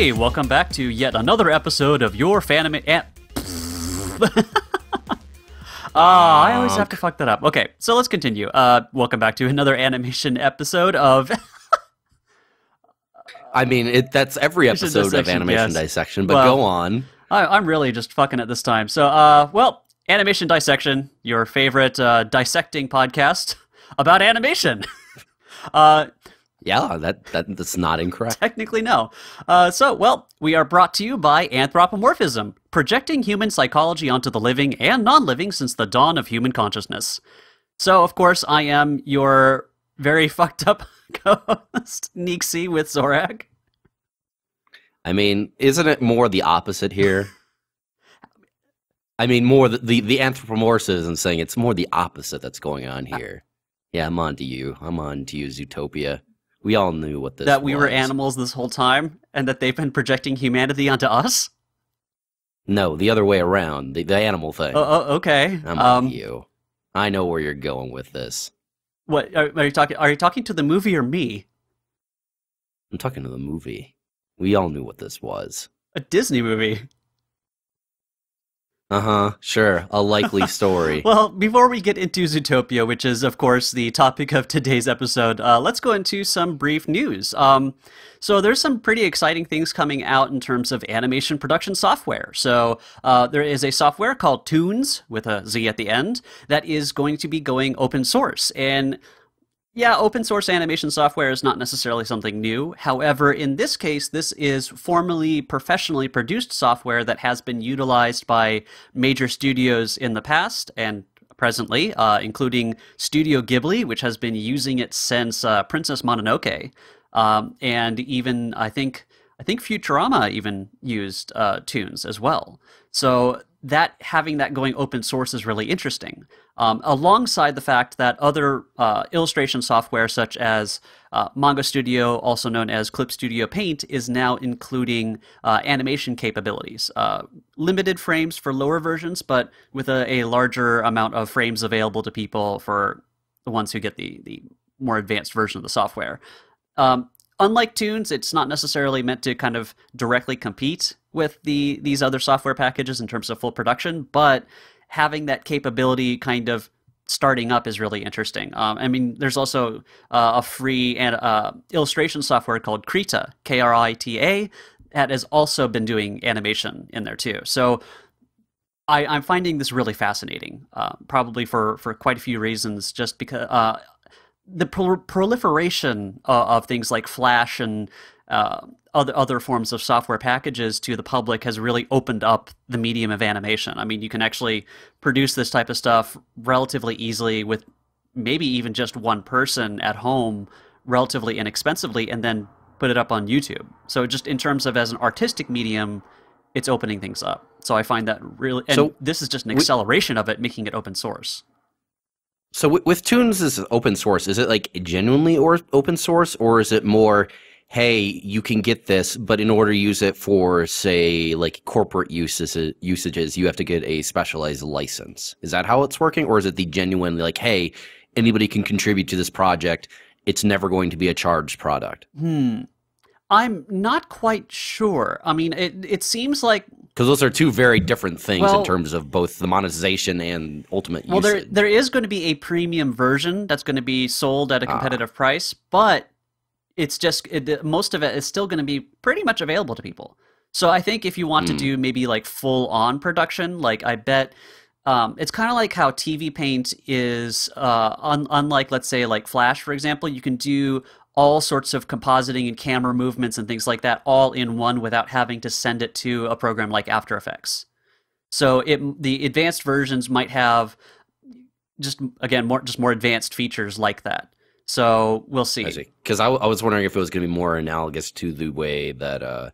Hey, welcome back to yet another episode of your Fanime. An- Ah, I always have to fuck that up. Okay, so let's continue. Uh, welcome back to another animation episode of. I mean, it, that's every episode of animation yes. dissection. But Well- go on. I, I'm really just fucking it this time. So, uh, well, Animation Dissection, your favorite uh, dissecting podcast about animation. uh, Yeah, that, that that's not incorrect. Technically, no. Uh, so, well, we are brought to you by Anthropomorphism, projecting human psychology onto the living and non living since the dawn of human consciousness. So, of course, I am your very fucked up co host, Neeksy with Zorak. I mean, isn't it more the opposite here? I mean, more the, the, the anthropomorphism saying it's more the opposite that's going on here. Yeah, I'm on to you. I'm on to you, Zootopia. We all knew what this that we were animals this whole time and that they've been projecting humanity onto us? No, the other way around. The, the animal thing. Oh, oh okay. I'm on Um, to you. I know where you're going with this. what are, are you talking? Are you talking to the movie or me? I'm talking to the movie. We all knew what this was. A Disney movie. Uh huh. Sure. A likely story. Well, before we get into Zootopia, which is, of course, the topic of today's episode, uh, let's go into some brief news. Um, so, there's some pretty exciting things coming out in terms of animation production software. So, uh, there is a software called Toonz with a Z at the end that is going to be going open source. And yeah, open source animation software is not necessarily something new. However, in this case, this is formally professionally produced software that has been utilized by major studios in the past and presently, uh, including Studio Ghibli, which has been using it since uh, Princess Mononoke, um, and even I think I think Futurama even used uh, Toonz as well. So that having that going open source is really interesting. Um, alongside the fact that other uh, illustration software such as uh, Manga Studio, also known as Clip Studio Paint, is now including uh, animation capabilities. Uh, limited frames for lower versions, but with a, a larger amount of frames available to people for the ones who get the, the more advanced version of the software. Um, unlike Toonz, it's not necessarily meant to kind of directly compete with the these other software packages in terms of full production, but having that capability kind of starting up is really interesting. Um, I mean, there's also uh, a free and uh, illustration software called Krita, K R I T A, that has also been doing animation in there too. So I, I'm finding this really fascinating, uh, probably for, for quite a few reasons, just because uh, the pro- proliferation uh, of things like Flash and uh, other other forms of software packages to the public has really opened up the medium of animation. I mean, you can actually produce this type of stuff relatively easily with maybe even just one person at home, relatively inexpensively, and then put it up on YouTube. So just in terms of as an artistic medium, it's opening things up. So I find that really, and So, this is just an acceleration of it, making it open source. So with, with Toonz is open source. Is it like genuinely or open source, or is it more, hey, you can get this, but in order to use it for, say, like corporate uses usages, you have to get a specialized license? Is that how it's working, or is it the genuine like, hey, anybody can contribute to this project? It's never going to be a charged product Hmm. I'm not quite sure. I mean, it it seems like because those are two very different things Well- in terms of both the monetization and ultimate well, there there is going to be a premium version that's going to be sold at a Ah. competitive price, but it's just it, most of it is still going to be pretty much available to people. So I think if you want to Hmm. do maybe like full on production, like I bet um, it's kind of like how TV Paint is, uh, un- unlike let's say like Flash, for example, you can do all sorts of compositing and camera movements and things like that all in one without having to send it to a program like After Effects. So it the advanced versions might have just again more just more advanced features like that. So we'll see. I see. Because I, w- I was wondering if it was going to be more analogous to the way that uh,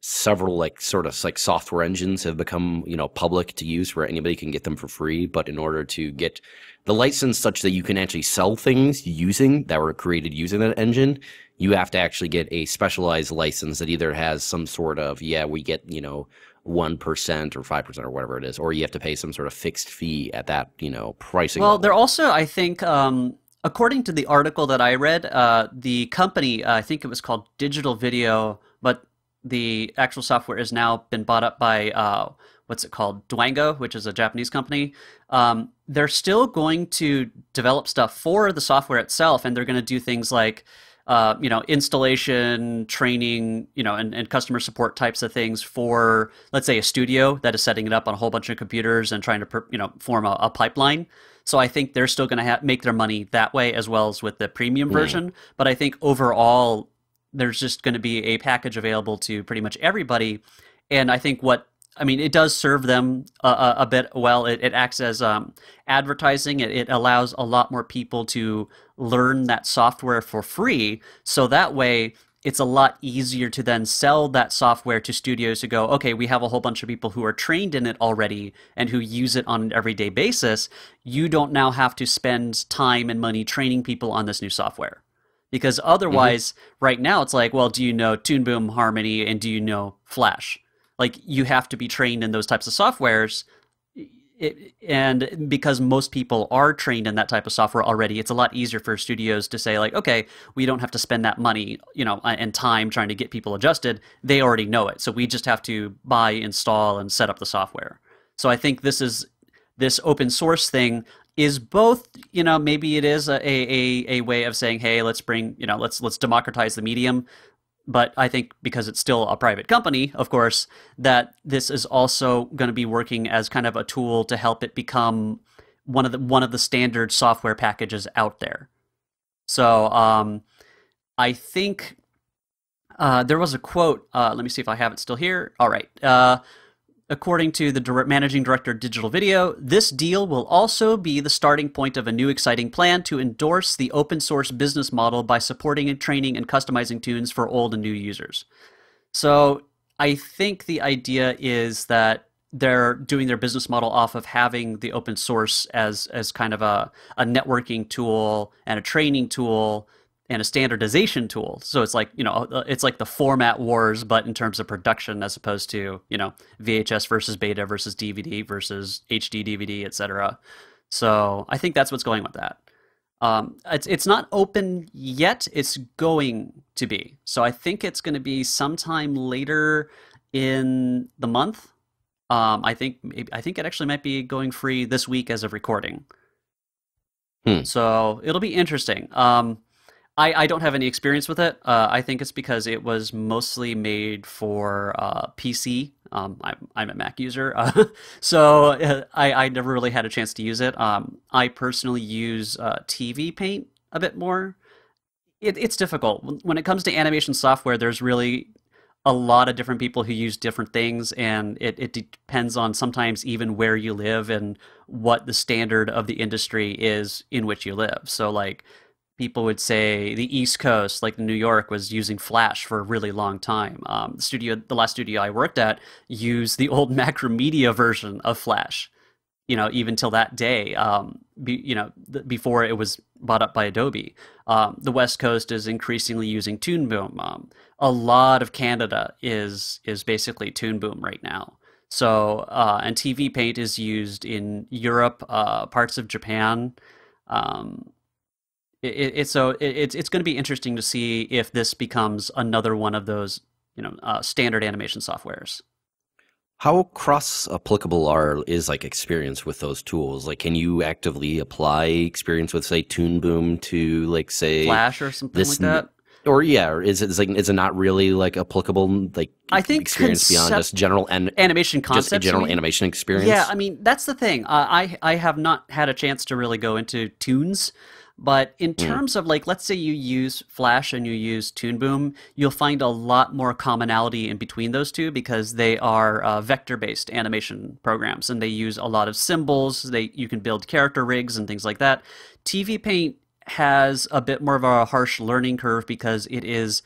several like sort of like software engines have become you know public to use, where anybody can get them for free. But in order to get the license such that you can actually sell things using that were created using that engine, you have to actually get a specialized license that either has some sort of yeah we get you know one percent or five percent or whatever it is, or you have to pay some sort of fixed fee at that you know pricing. Well, level. they're also, I think, um, according to the article that I read, uh, the company, uh, I think it was called Digital Video, but the actual software has now been bought up by uh, what's it called, Dwango, which is a Japanese company. Um, they're still going to develop stuff for the software itself, and they're going to do things like uh, you know, installation, training, you know, and, and customer support types of things for, let's say, a studio that is setting it up on a whole bunch of computers and trying to, you know, form a, a pipeline. So I think they're still going to ha- make their money that way as well as with the premium mm. version. But I think overall, there's just going to be a package available to pretty much everybody. And I think what I mean, it does serve them a, a bit well. It, it acts as um, advertising. It, it, allows a lot more people to learn that software for free. So that way, it's a lot easier to then sell that software to studios to go, okay, we have a whole bunch of people who are trained in it already and who use it on an everyday basis. You don't now have to spend time and money training people on this new software. Because mm-hmm. otherwise, mm-hmm. right now, it's like, well, do you know Toon Boom, Harmony, and do you know Flash? like you have to be trained in those types of softwares it, and because most people are trained in that type of software already it's a lot easier for studios to say like okay we don't have to spend that money you know uh, and time trying to get people adjusted. They already know it. So we just have to buy install and set up the software. So i think this is this open source thing is both you know maybe it is a, a, a way of saying hey let's bring you know let's let's democratize the medium but I think because it's still a private company, of course, that this is also going to be working as kind of a tool to help it become one of the one of the standard software packages out there. So um, I think uh, there was a quote. Uh, let me see if I have it still here. All right. Uh, According to the managing director of Digital Video, this deal will also be the starting point of a new exciting plan to endorse the open source business model by supporting and training and customizing Toonz for old and new users. So I think the idea is that they're doing their business model off of having the open source as as kind of a, a networking tool and a training tool and a standardization tool. So it's like, you know, uh, it's like the format wars, but in terms of production as opposed to, you know, VHS versus beta versus DVD versus HD DVD, etc. So I think that's what's going with that. Um, it's, it's not open yet. It's going to be. So I think it's going to be sometime later in the month. Um, I think maybe I think it actually might be going free this week as of recording. Hmm. So it'll be interesting. Um, I, I don't have any experience with it. Uh, I think it's because it was mostly made for uh, PC. Um, I'm, I'm a Mac user, uh, so I, I never really had a chance to use it. Um, I personally use uh, TV Paint a bit more. It, it's difficult when it comes to animation software. There's really a lot of different people who use different things, and it, it depends on sometimes even where you live and what the standard of the industry is in which you live. So, like people would say the East Coast, like New York, was using Flash for a really long time. Um, the studio, the last studio I worked at, used the old Macromedia version of Flash. You know, even till that day, um, be, you know, before it was bought up by Adobe. Um, the West Coast is increasingly using Toon Boom. Um, a lot of Canada is is basically Toon Boom right now. So, uh, and TV Paint is used in Europe, uh, parts of Japan. Um, it, it, so it, it's it's going to be interesting to see if this becomes another one of those you know uh, standard animation softwares. How cross applicable are is like experience with those tools? Like, can you actively apply experience with say Toon Boom to like say Flash or something like that? or yeah, or is it like is it not really like applicable like I think experience beyond just general and animation concepts, just general animation experience? Yeah, I mean that's the thing. Uh, I I have not had a chance to really go into Toonz. But in hmm. terms of like, let's say you use Flash and you use Toon Boom, you'll find a lot more commonality in between those two because they are uh, vector-based animation programs and they use a lot of symbols. They you can build character rigs and things like that. TV Paint has a bit more of a harsh learning curve because it is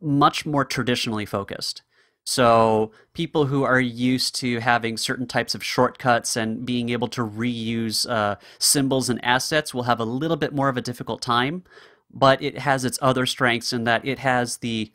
much more traditionally focused. So people who are used to having certain types of shortcuts and being able to reuse uh, symbols and assets will have a little bit more of a difficult time. But it has its other strengths in that it has the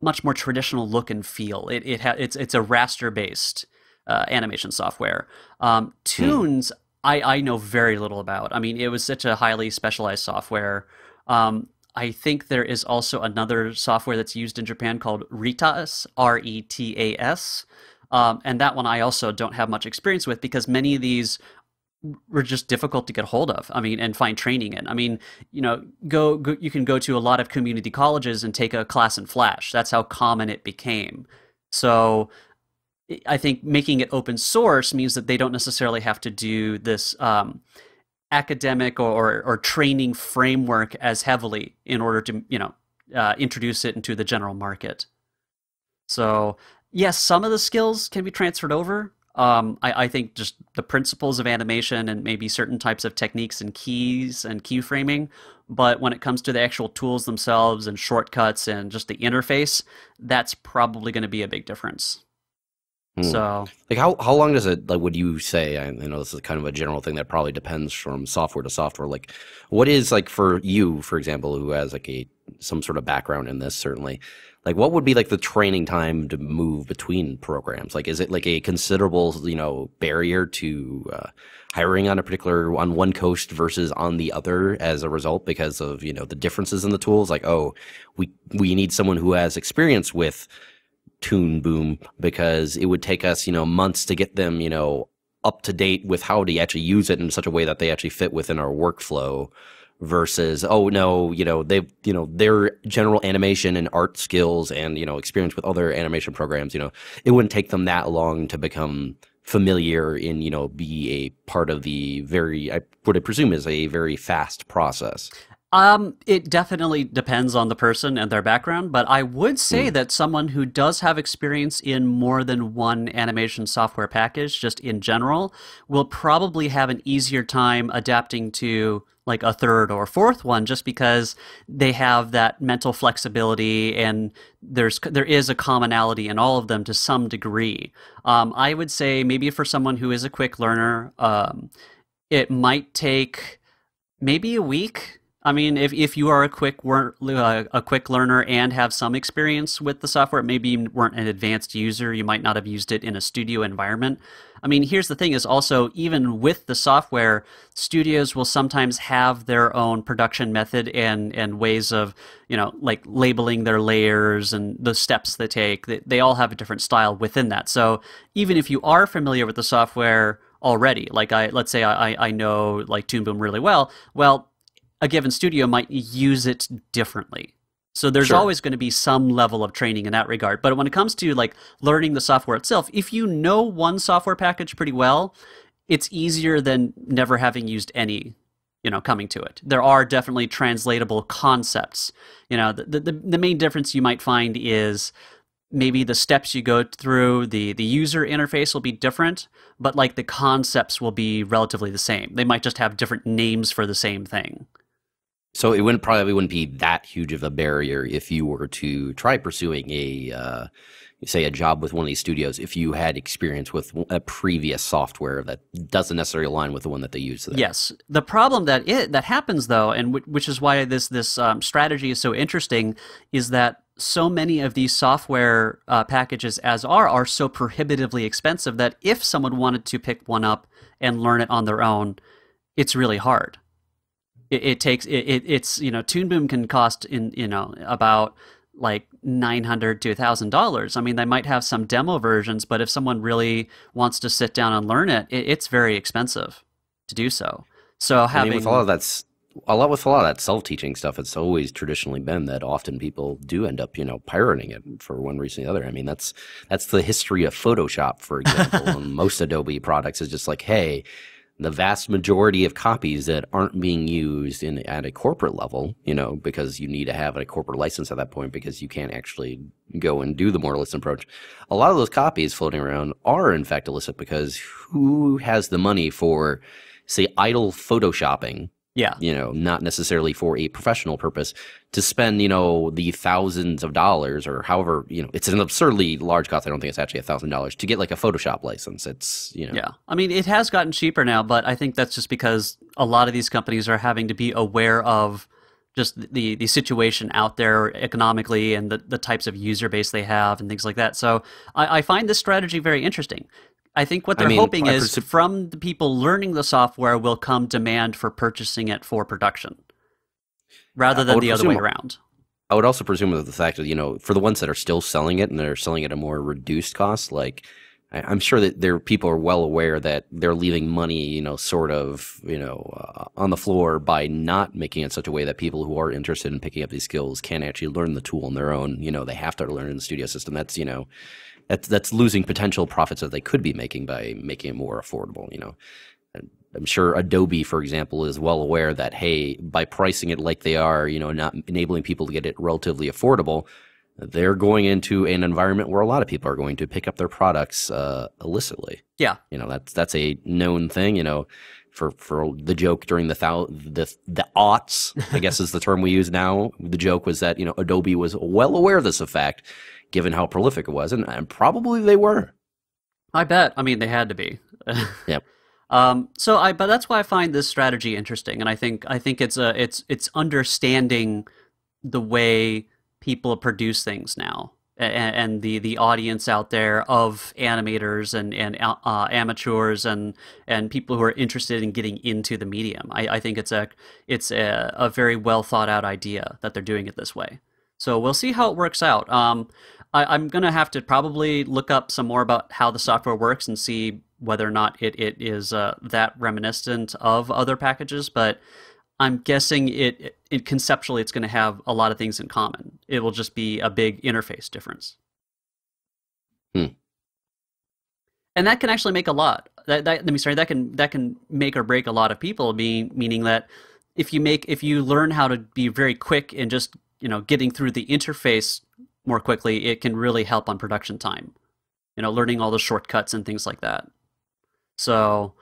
much more traditional look and feel. It, it ha- it's it's a raster based uh, animation software. Um, Toonz, hmm. I, I know very little about. I mean, it was such a highly specialized software. Um, I think there is also another software that's used in Japan called Retas, R E T A S. Um, and that one I also don't have much experience with because many of these were just difficult to get hold of. I mean, and find training in. I mean, you know, go, go you can go to a lot of community colleges and take a class in Flash. That's how common it became. So I think making it open source means that they don't necessarily have to do this um, academic or, or training framework as heavily in order to you know uh, introduce it into the general market. So yes, some of the skills can be transferred over, um, I, I, think just the principles of animation and maybe certain types of techniques and keys and keyframing. But when it comes to the actual tools themselves and shortcuts and just the interface, that's probably going to be a big difference. Hmm. So, like, how how long does it? Like, would you say? I know this is kind of a general thing that probably depends from software to software. Like, what is like for you, for example, who has like a some sort of background in this, certainly like what would be like the training time to move between programs like is it like a considerable you know barrier to uh, hiring on a particular on one coast versus on the other as a result because of you know the differences in the tools like oh we we need someone who has experience with Toon Boom because it would take us you know months to get them you know up to date with how to actually use it in such a way that they actually fit within our workflow versus oh no you know they you know their general animation and art skills and you know experience with other animation programs you know it wouldn't take them that long to become familiar in you know be a part of the very i would I presume is a very fast process um, it definitely depends on the person and their background, but I would say mm. that someone who does have experience in more than one animation software package, just in general, will probably have an easier time adapting to like a third or fourth one just because they have that mental flexibility and there's there is a commonality in all of them to some degree. Um, I would say maybe for someone who is a quick learner, um, it might take maybe a week I mean, if, if you are a quick wor- uh, a quick learner and have some experience with the software, maybe you weren't an advanced user, you might not have used it in a studio environment. I mean, here's the thing: is also even with the software, studios will sometimes have their own production method and and ways of you know like labeling their layers and the steps they take. They, they all have a different style within that. So even if you are familiar with the software already, like I let's say I I know like Toon Boom really well, well a given studio might use it differently. So there's sure. always going to be some level of training in that regard. But when it comes to like learning the software itself, if you know one software package pretty well, it's easier than never having used any you know coming to it there are definitely translatable concepts you know the, the, the main difference you might find is maybe the steps you go through the the user interface will be different but like the concepts will be relatively the same they might just have different names for the same thing so it wouldn't probably wouldn't be that huge of a barrier if you were to try pursuing a uh, say a job with one of these studios if you had experience with a previous software that doesn't necessarily align with the one that they use. There. Yes, the problem that it that happens though, and which is why this this um, strategy is so interesting, is that so many of these software uh, packages as are are so prohibitively expensive that if someone wanted to pick one up and learn it on their own, it's really hard it, it takes it, it, it's you know Toon Boom can cost in you know about like nine hundred to thousand dollars. I mean, they might have some demo versions, but if someone really wants to sit down and learn it, it it's very expensive to do so. So having I mean, with a lot of that's a lot with a lot of that self teaching stuff, it's always traditionally been that often people do end up, you know, pirating it for one reason or the other. I mean, that's that's the history of Photoshop, for example. most Adobe products is just like, hey, the vast majority of copies that aren't being used in at a corporate level, you know, because you need to have a corporate license at that point because you can't actually go and do the more illicit approach. A lot of those copies floating around are in fact illicit because who has the money for, say, idle photoshopping yeah. You know, not necessarily for a professional purpose to spend, you know, the thousands of dollars or however, you know, it's an absurdly large cost. I don't think it's actually a thousand dollars to get like a Photoshop license. It's, you know. Yeah. I mean, it has gotten cheaper now, but I think that's just because a lot of these companies are having to be aware of just the the situation out there economically and the, the types of user base they have and things like that. So I, I find this strategy very interesting. I think what they're I mean, hoping I is from the people learning the software will come demand for purchasing it for production. rather than the other way around. I would also presume that the fact that you know, for the ones that are still selling it and they're selling it at a more reduced cost, like I, I'm sure that there people are well aware that they're leaving money, you know, sort of, you know, uh, on the floor by not making it such a way that people who are interested in picking up these skills can actually learn the tool on their own. You know, they have to learn in the studio system. That's you know, that's that's losing potential profits that they could be making by making it more affordable. You know. I'm sure Adobe, for example, is well aware that hey, by pricing it like they are, you know, not enabling people to get it relatively affordable, they're going into an environment where a lot of people are going to pick up their products uh, illicitly. Yeah. You know, that's that's a known thing. You know, for for the joke during the thou the the aughts, I guess is the term we use now. The joke was that you know Adobe was well aware of this effect, given how prolific it was, and, and probably they were. I bet. I mean, they had to be. Yep. Um, so I, but that's why I find this strategy interesting, and I think I think it's a it's it's understanding the way people produce things now, and, and the the audience out there of animators and and uh, amateurs and and people who are interested in getting into the medium. I, I think it's a it's a, a very well thought out idea that they're doing it this way. So we'll see how it works out. Um, I, I'm gonna have to probably look up some more about how the software works and see whether or not it, it is uh, that reminiscent of other packages, but I'm guessing it, it conceptually it's going to have a lot of things in common. It will just be a big interface difference. Hmm. And that can actually make a lot. That, that let me sorry, that can that can make or break a lot of people. Meaning meaning that if you make if you learn how to be very quick in just you know getting through the interface more quickly, it can really help on production time. You know, learning all the shortcuts and things like that. So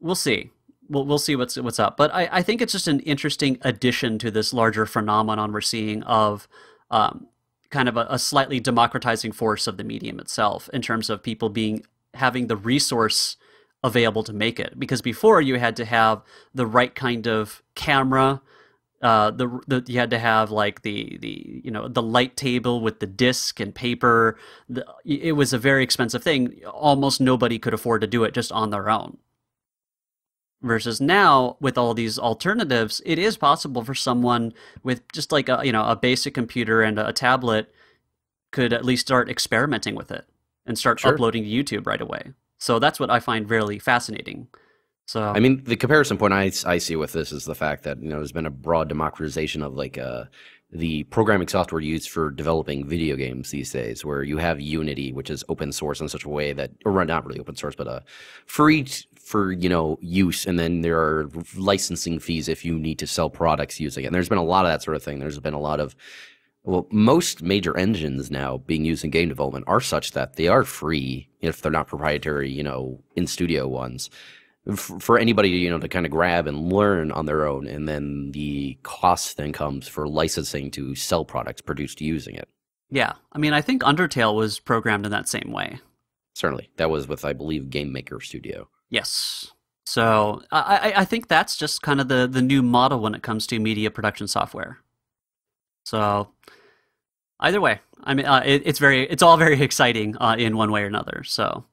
we'll see. We'll, we'll see what's what's up. But I, I think it's just an interesting addition to this larger phenomenon we're seeing of um, kind of a, a slightly democratizing force of the medium itself in terms of people being having the resource available to make it. Because before you had to have the right kind of camera. Uh, the, the you had to have like the the you know the light table with the disc and paper. The, it was a very expensive thing. Almost nobody could afford to do it just on their own. Versus now, with all these alternatives, it is possible for someone with just like a you know a basic computer and a tablet could at least start experimenting with it and start Sure. uploading to YouTube right away. So that's what I find really fascinating. So I mean, the comparison point I, I see with this is the fact that you know there's been a broad democratization of like uh, the programming software used for developing video games these days, where you have Unity, which is open source in such a way that, or not really open source, but uh, free for you know use, and then there are licensing fees if you need to sell products using it. And there's been a lot of that sort of thing. There's been a lot of well, most major engines now being used in game development are such that they are free if they're not proprietary, you know, in studio ones for anybody you know to kind of grab and learn on their own and then the cost then comes for licensing to sell products produced using it yeah, I mean, I think Undertale was programmed in that same way. certainly that was with i believe game maker studio Yes. So I, I think that's just kind of the, the new model when it comes to media production software. So either way, I mean, uh, it, it's very it's all very exciting uh, in one way or another. So,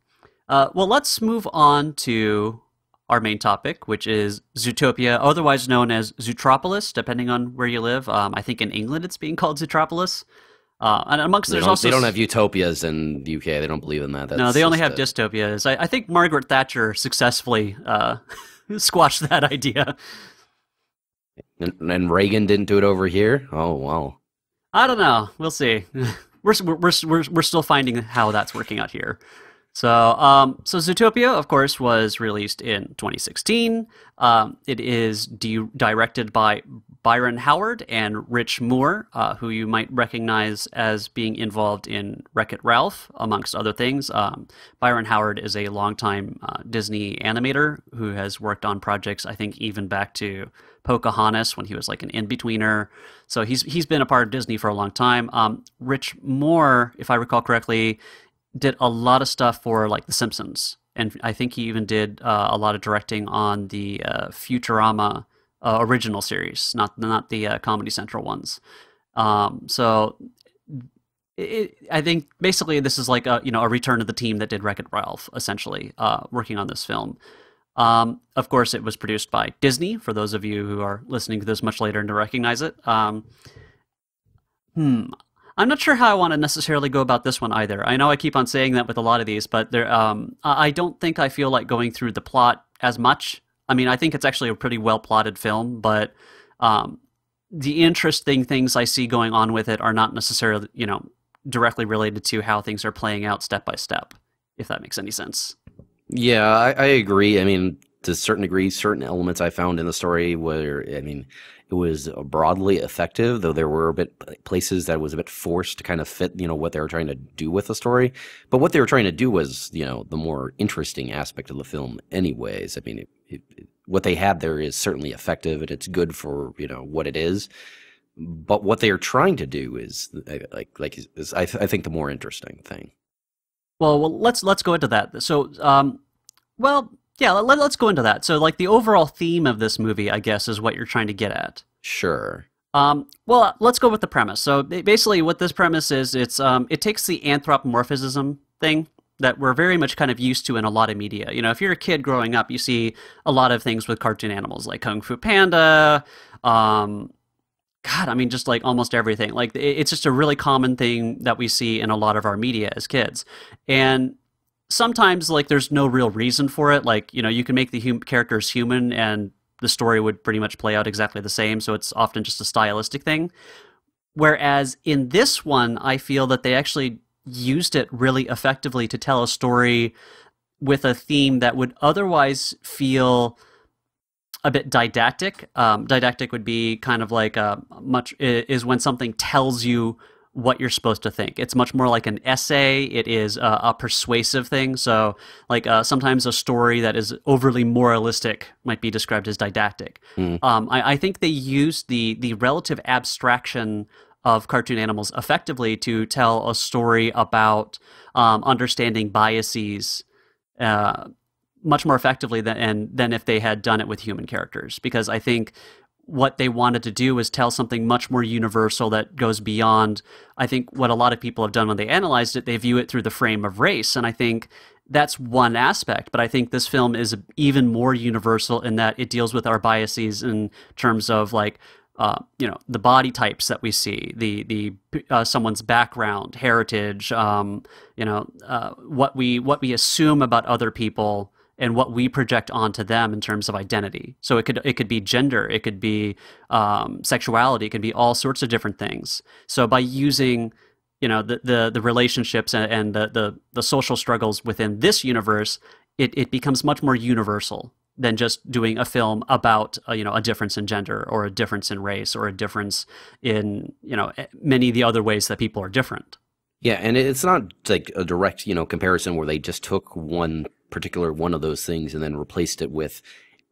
uh, well, let's move on to our main topic, which is Zootopia, otherwise known as Zootropolis, depending on where you live. Um, I think in England it's being called Zootropolis. Uh, and amongst they there's also they don't have utopias in the uk they don't believe in that no, they only have a- dystopias. I, I think Margaret Thatcher successfully uh, squashed that idea. and, and reagan didn't do it over here oh wow I don't know. We'll see. we're, we're, we're, we're still finding how that's working out here. So, um, so Zootopia, of course, was released in 2016. Um, it is di- directed by Byron Howard and Rich Moore, uh, who you might recognize as being involved in Wreck It Ralph, amongst other things. Um, Byron Howard is a longtime uh, Disney animator who has worked on projects, I think, even back to Pocahontas when he was like an in-betweener. So he's he's been a part of Disney for a long time. Um, Rich Moore, if I recall correctly, did a lot of stuff for like The Simpsons, and I think he even did uh, a lot of directing on the uh, Futurama uh, original series, not not the uh, Comedy Central ones. Um, so. It, I think basically this is like a you know a return to the team that did Wreck It Ralph, essentially uh, working on this film. Um, of course, it was produced by Disney. For those of you who are listening to this much later and to recognize it, um, hmm, I'm not sure how I want to necessarily go about this one either. I know I keep on saying that with a lot of these, but there, um, I don't think I feel like going through the plot as much. I mean, I think it's actually a pretty well plotted film, but um, the interesting things I see going on with it are not necessarily, you know, directly related to how things are playing out step by step. If that makes any sense. Yeah, I, I agree. I mean, to a certain degree, certain elements I found in the story were, I mean, it was broadly effective, though there were a bit places that was a bit forced to kind of fit, you know, what they were trying to do with the story. But what they were trying to do was, you know, the more interesting aspect of the film, anyways. I mean, it, it, what they had there is certainly effective, and it's good for you know what it is. But what they are trying to do is, like, like is, I, th- I think the more interesting thing. Well, well, let's let's go into that. So, um, well, yeah, let, us go into that. So, like the overall theme of this movie, I guess, is what you're trying to get at. Sure. Um, well, let's go with the premise. So, basically, what this premise is, it's um, it takes the anthropomorphism thing that we're very much kind of used to in a lot of media. You know, if you're a kid growing up, you see a lot of things with cartoon animals like Kung Fu Panda. Um, God, I mean, just like almost everything. Like, it's just a really common thing that we see in a lot of our media as kids. And sometimes like there's no real reason for it. Like you know you can make the hum- characters human and the story would pretty much play out exactly the same. So it's often just a stylistic thing. Whereas in this one, I feel that they actually used it really effectively to tell a story with a theme that would otherwise feel a bit didactic. Um, didactic would be kind of like a much is when something tells you what you're supposed to think. It's much more like an essay. It is a, a persuasive thing. So, like uh, sometimes a story that is overly moralistic might be described as didactic. Mm. Um, I, I, think they use the the relative abstraction of cartoon animals effectively to tell a story about um, understanding biases. Uh, much more effectively than and, than if they had done it with human characters because I think what they wanted to do was tell something much more universal that goes beyond i think what a lot of people have done when they analyzed it they view it through the frame of race. And i think that's one aspect but i think this film is even more universal in that it deals with our biases in terms of like uh, you know the body types that we see, the the uh, someone's background, heritage, um, you know uh, what we what we assume about other people and what we project onto them in terms of identity. So it could it could be gender, it could be um, sexuality, it could be all sorts of different things. So by using you know the the, the relationships and, and the, the the social struggles within this universe, it, it becomes much more universal than just doing a film about uh, you know a difference in gender or a difference in race or a difference in you know many of the other ways that people are different. Yeah, and it's not like a direct, you know, comparison where they just took one particular one of those things and then replaced it with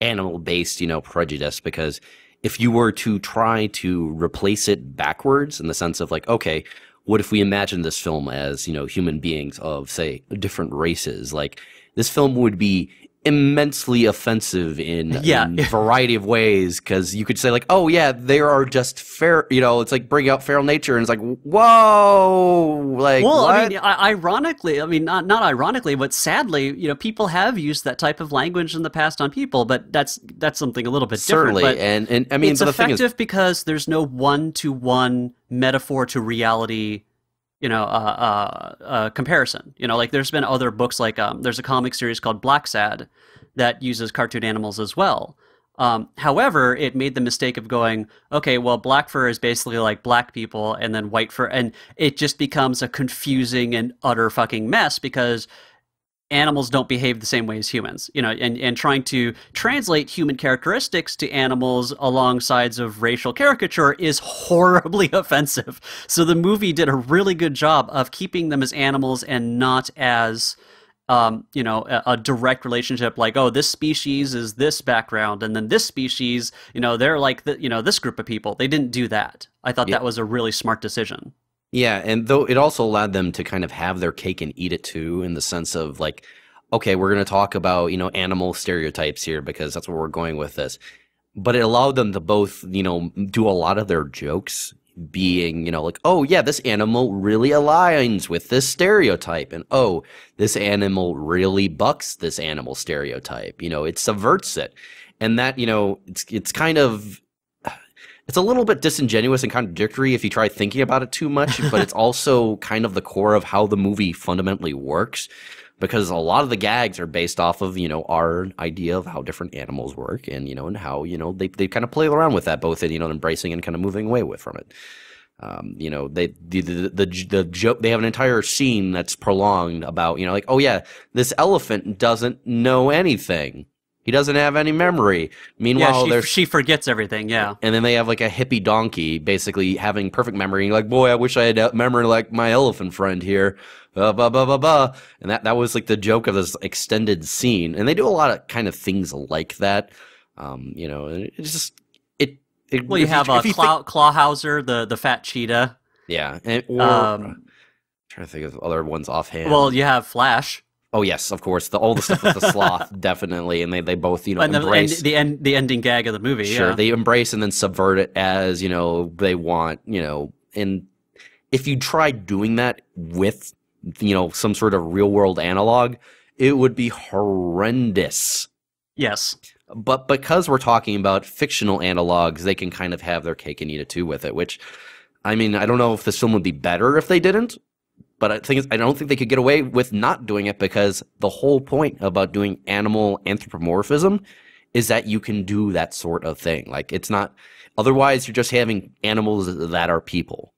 animal based, you know, prejudice because if you were to try to replace it backwards in the sense of like, okay, what if we imagine this film as, you know, human beings of, say, different races? Like, this film would be immensely offensive in, yeah. in a variety of ways because you could say like oh yeah they are just fair you know it's like bring out feral nature and it's like whoa like well what? i mean ironically i mean not not ironically but sadly you know people have used that type of language in the past on people but that's that's something a little bit certainly different and and i mean it's effective is, because there's no one-to-one metaphor to reality you know, uh, uh, uh, comparison. You know, like there's been other books like um, there's a comic series called Blacksad that uses cartoon animals as well. Um, however, it made the mistake of going, okay, well, black fur is basically like black people, and then white fur, and it just becomes a confusing and utter fucking mess because animals don't behave the same way as humans you know and, and trying to translate human characteristics to animals along sides of racial caricature is horribly offensive so the movie did a really good job of keeping them as animals and not as um, you know, a, a, direct relationship like, oh, this species is this background, and then this species, you know, they're like, the, you know, this group of people. They didn't do that. I thought that was a really smart decision. Yeah, and though it also allowed them to kind of have their cake and eat it too, in the sense of like, okay, we're going to talk about you know animal stereotypes here because that's where we're going with this. But it allowed them to both you know do a lot of their jokes being, you know, like, oh yeah, this animal really aligns with this stereotype, and oh, this animal really bucks this animal stereotype. You know, it subverts it, and that you know, it's it's kind of it's a little bit disingenuous and contradictory if you try thinking about it too much, but it's also kind of the core of how the movie fundamentally works because a lot of the gags are based off of, you know, our idea of how different animals work and, you know, and how, you know, they, they kind of play around with that, both in, you know, embracing and kind of moving away with from it. Um, you know, they the, the the the joke. They have an entire scene that's prolonged about you know, like, oh yeah, this elephant doesn't know anything. He doesn't have any memory. Meanwhile, yeah, she, she forgets everything. Yeah. And then they have like a hippie donkey, basically having perfect memory. And like, boy, I wish I had memory like my elephant friend here. Uh, blah blah blah blah. And that that was like the joke of this extended scene. And they do a lot of kind of things like that. Um, you know, it's just it. it well, you have a uh, Claw, Clawhauser, the the fat cheetah. Yeah, and, or um, trying to think of other ones offhand. Well, you have Flash. Oh yes, of course. The all the stuff with the sloth, definitely, and they, they both you know and the, embrace and the end the ending gag of the movie. Sure, yeah. they embrace and then subvert it as you know they want. You know, and if you try doing that with you know some sort of real world analog, it would be horrendous. Yes, but because we're talking about fictional analogs, they can kind of have their cake and eat it too with it. Which, I mean, I don't know if this film would be better if they didn't, but I think I don't think they could get away with not doing it because the whole point about doing animal anthropomorphism is that you can do that sort of thing. Like it's not otherwise you're just having animals that are people.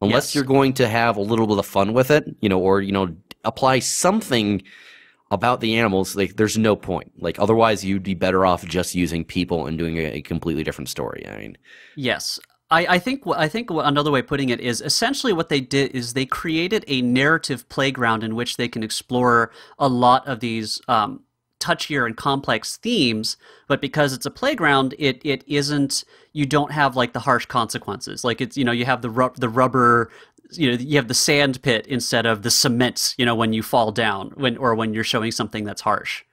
Unless yes. you're going to have a little bit of fun with it, you know, or you know, apply something about the animals, like there's no point. Like otherwise you'd be better off just using people and doing a, a completely different story. I mean, yes. I, I think I think another way of putting it is essentially what they did is they created a narrative playground in which they can explore a lot of these um, touchier and complex themes. But because it's a playground, it it isn't. You don't have like the harsh consequences. Like it's you know you have the ru- the rubber. You know you have the sand pit instead of the cement. You know when you fall down when or when you're showing something that's harsh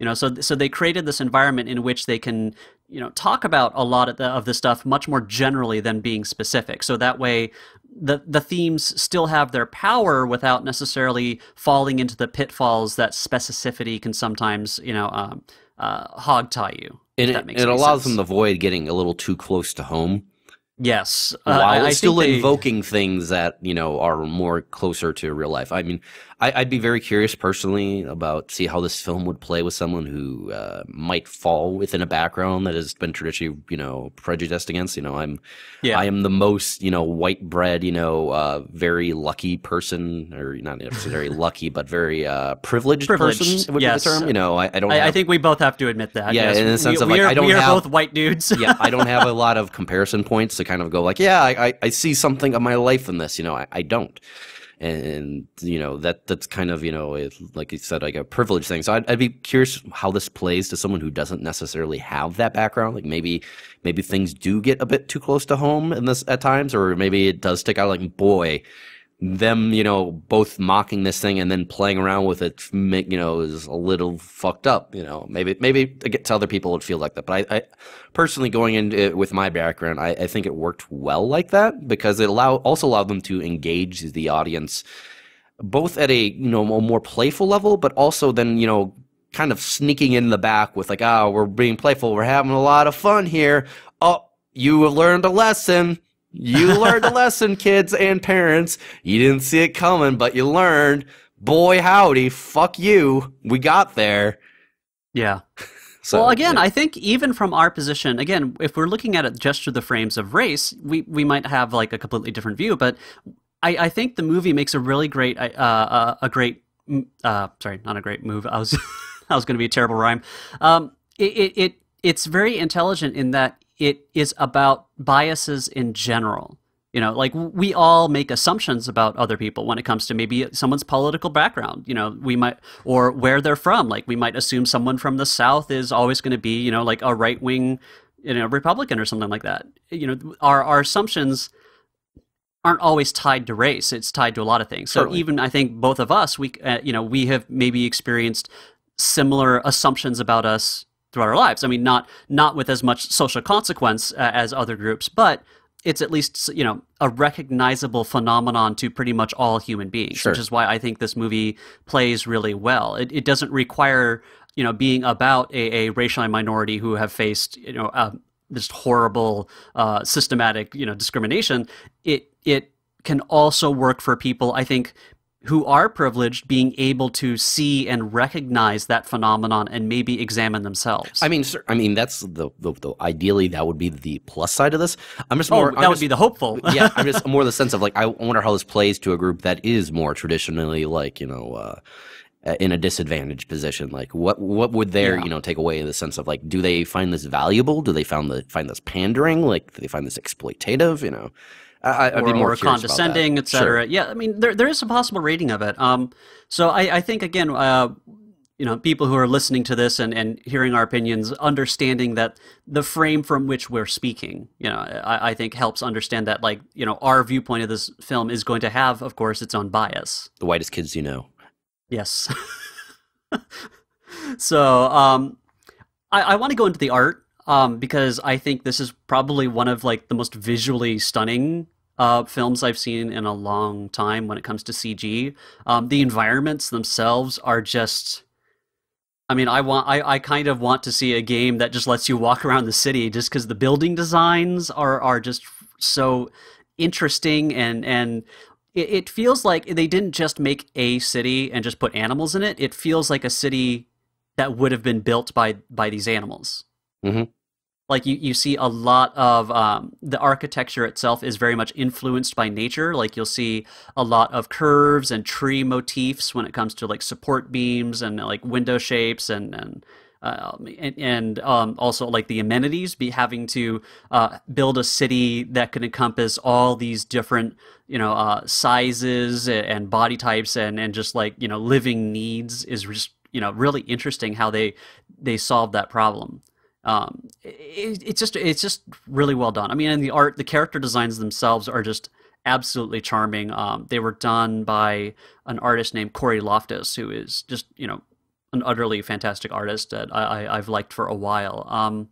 you know so so they created this environment in which they can you know talk about a lot of the of the stuff much more generally than being specific so that way the the themes still have their power without necessarily falling into the pitfalls that specificity can sometimes you know um, uh, hog tie you and it, it allows sense. them to avoid getting a little too close to home Yes, uh, while I, still they... invoking things that you know are more closer to real life. I mean, I, would be very curious personally about see how this film would play with someone who uh, might fall within a background that has been traditionally you know prejudiced against. You know, I'm yeah. I am the most you know white bread you know uh, very lucky person, or not necessarily lucky, but very uh, privileged, privileged, person would yes. be the term. You know, I, I don't. I, have... I, think we both have to admit that. Yeah, yes. in the sense we, of like are, I don't we are have, both white dudes. yeah, I don't have a lot of comparison points to kind of go like, yeah, I, I, I see something of my life in this. You know, I, I don't. And, and, you know that that's kind of you know like you said like a privilege thing. So I'd, I'd, be curious how this plays to someone who doesn't necessarily have that background. Like maybe maybe things do get a bit too close to home in this at times, or maybe it does stick out. Like boy, them, you know, both mocking this thing and then playing around with it, you know, is a little fucked up. You know, maybe maybe to other people would feel like that, but I, I personally going into it with my background, I, I, think it worked well like that because it allow also allowed them to engage the audience both at a you know a more playful level, but also then you know kind of sneaking in the back with like, oh, we're being playful, we're having a lot of fun here. Oh, you have learned a lesson you learned a lesson, kids and parents. You didn't see it coming, but you learned. Boy, howdy, fuck you. We got there. Yeah. So, well, again, yeah. I think even from our position, again, if we're looking at it just through the frames of race, we, we might have like a completely different view. But I, I think the movie makes a really great, uh, uh, a great, uh, sorry, not a great move. I was, that was going to be a terrible rhyme. Um, it, it, it, it's very intelligent in that it is about biases in general. You know, like we all make assumptions about other people when it comes to maybe someone's political background. You know, we might, or where they're from. Like we might assume someone from the South is always going to be, you know, like a right wing, you know, Republican or something like that. You know, our, our assumptions aren't always tied to race. It's tied to a lot of things. So even I think both of us, we, uh, you know, we have maybe experienced similar assumptions about us throughout our lives. I mean, not not with as much social consequence uh, as other groups, but it's at least you know a recognizable phenomenon to pretty much all human beings, Sure. which is why I think this movie plays really well. It, it doesn't require you know being about a, a racial minority who have faced you know uh, this horrible uh, systematic you know discrimination. It it can also work for people I think who are privileged being able to see and recognize that phenomenon and maybe examine themselves. I mean, sir, I mean that's the, the, the ideally that would be the plus side of this. I'm just oh, more. that I'm would just- be the hopeful. yeah, I'm just more the sense of like I wonder how this plays to a group that is more traditionally like you know uh, uh, in a disadvantaged position. Like what what would their Yeah. you know take away in the sense of like do they find this valuable? Do they find the find this pandering? Like do they find this exploitative? You know, I, or, be more or curious about condescending, Sure. etc. Yeah, I mean, there there is a possible rating of it. Um, so I, I think again, uh, you know, people who are listening to this and, and hearing our opinions, understanding that the frame from which we're speaking, you know, I, I think helps understand that, like, you know, our viewpoint of this film is going to have, of course, its own bias. The whitest kids you know. Yes. so um, I, I want to go into the art um, because I think this is probably one of like the most visually stunning uh, films I've seen in a long time when it comes to CG. Um, the environments themselves are just. I mean, I want, I, I kind of want to see a game that just lets you walk around the city, just because the building designs are are just so interesting and and it, it feels like they didn't just make a city and just put animals in it. It feels like a city that would have been built by by these animals. Mhm. Like you, you see a lot of um, the architecture itself is very much influenced by nature. Like you'll see a lot of curves and tree motifs when it comes to like support beams and like window shapes and and and, and um, also like the amenities, be having to uh, build a city that can encompass all these different, you know, uh, sizes and body types and and just like you know living needs is just you know really interesting how they they solve that problem. Um, it, it's just it's just really well done. I mean, and the art, the character designs themselves are just absolutely charming. Um, they were done by an artist named Cory Loftis, who is just you know an utterly fantastic artist that I, I've liked for a while. Um,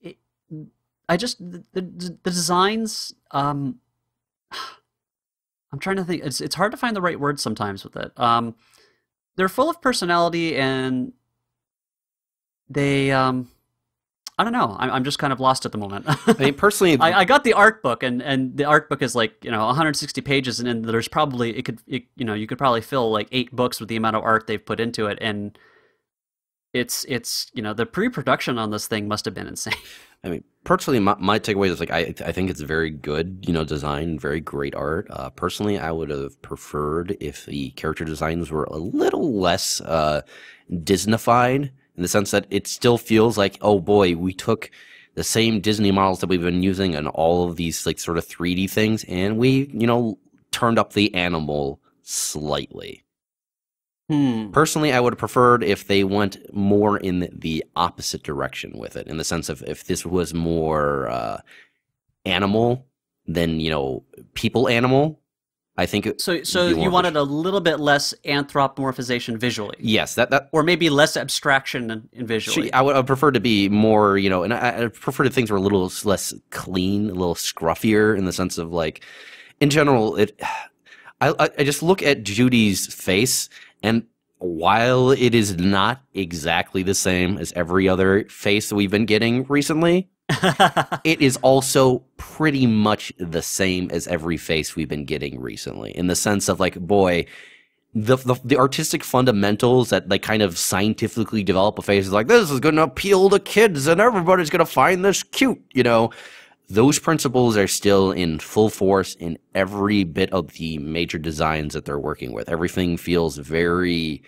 it, I just the, the, the designs. Um, I'm trying to think. It's it's hard to find the right word sometimes with it. Um, they're full of personality and they. Um, I don't know. I'm, I'm just kind of lost at the moment. I mean, personally, I, I got the art book, and, and the art book is like you know 160 pages, and then there's probably it could it, you know you could probably fill like eight books with the amount of art they've put into it, and it's it's you know the pre-production on this thing must have been insane. I mean, personally, my, my takeaway is like I I think it's very good, you know, design, very great art. Uh, personally, I would have preferred if the character designs were a little less uh, Disneyfied in the sense that it still feels like, oh boy, we took the same Disney models that we've been using and all of these like sort of 3D things, and we, you know, turned up the animal slightly. Hmm. Personally, I would have preferred if they went more in the opposite direction with it, in the sense of if this was more uh, animal than you know people animal. I think it, So so you wanted a little bit less anthropomorphization visually, yes, that that or maybe less abstraction in, in visually. She, I would I prefer to be more, you know, and I, I prefer that things were a little less clean, a little scruffier in the sense of like, in general, it. I I I just look at Judy's face, and while it is not exactly the same as every other face that we've been getting recently, it is also pretty much the same as every face we've been getting recently in the sense of like boy the, the the artistic fundamentals that like kind of scientifically develop a face is like this is going to appeal to kids and everybody's going to find this cute you know? Those principles are still in full force in every bit of the major designs that they're working with. Everything feels very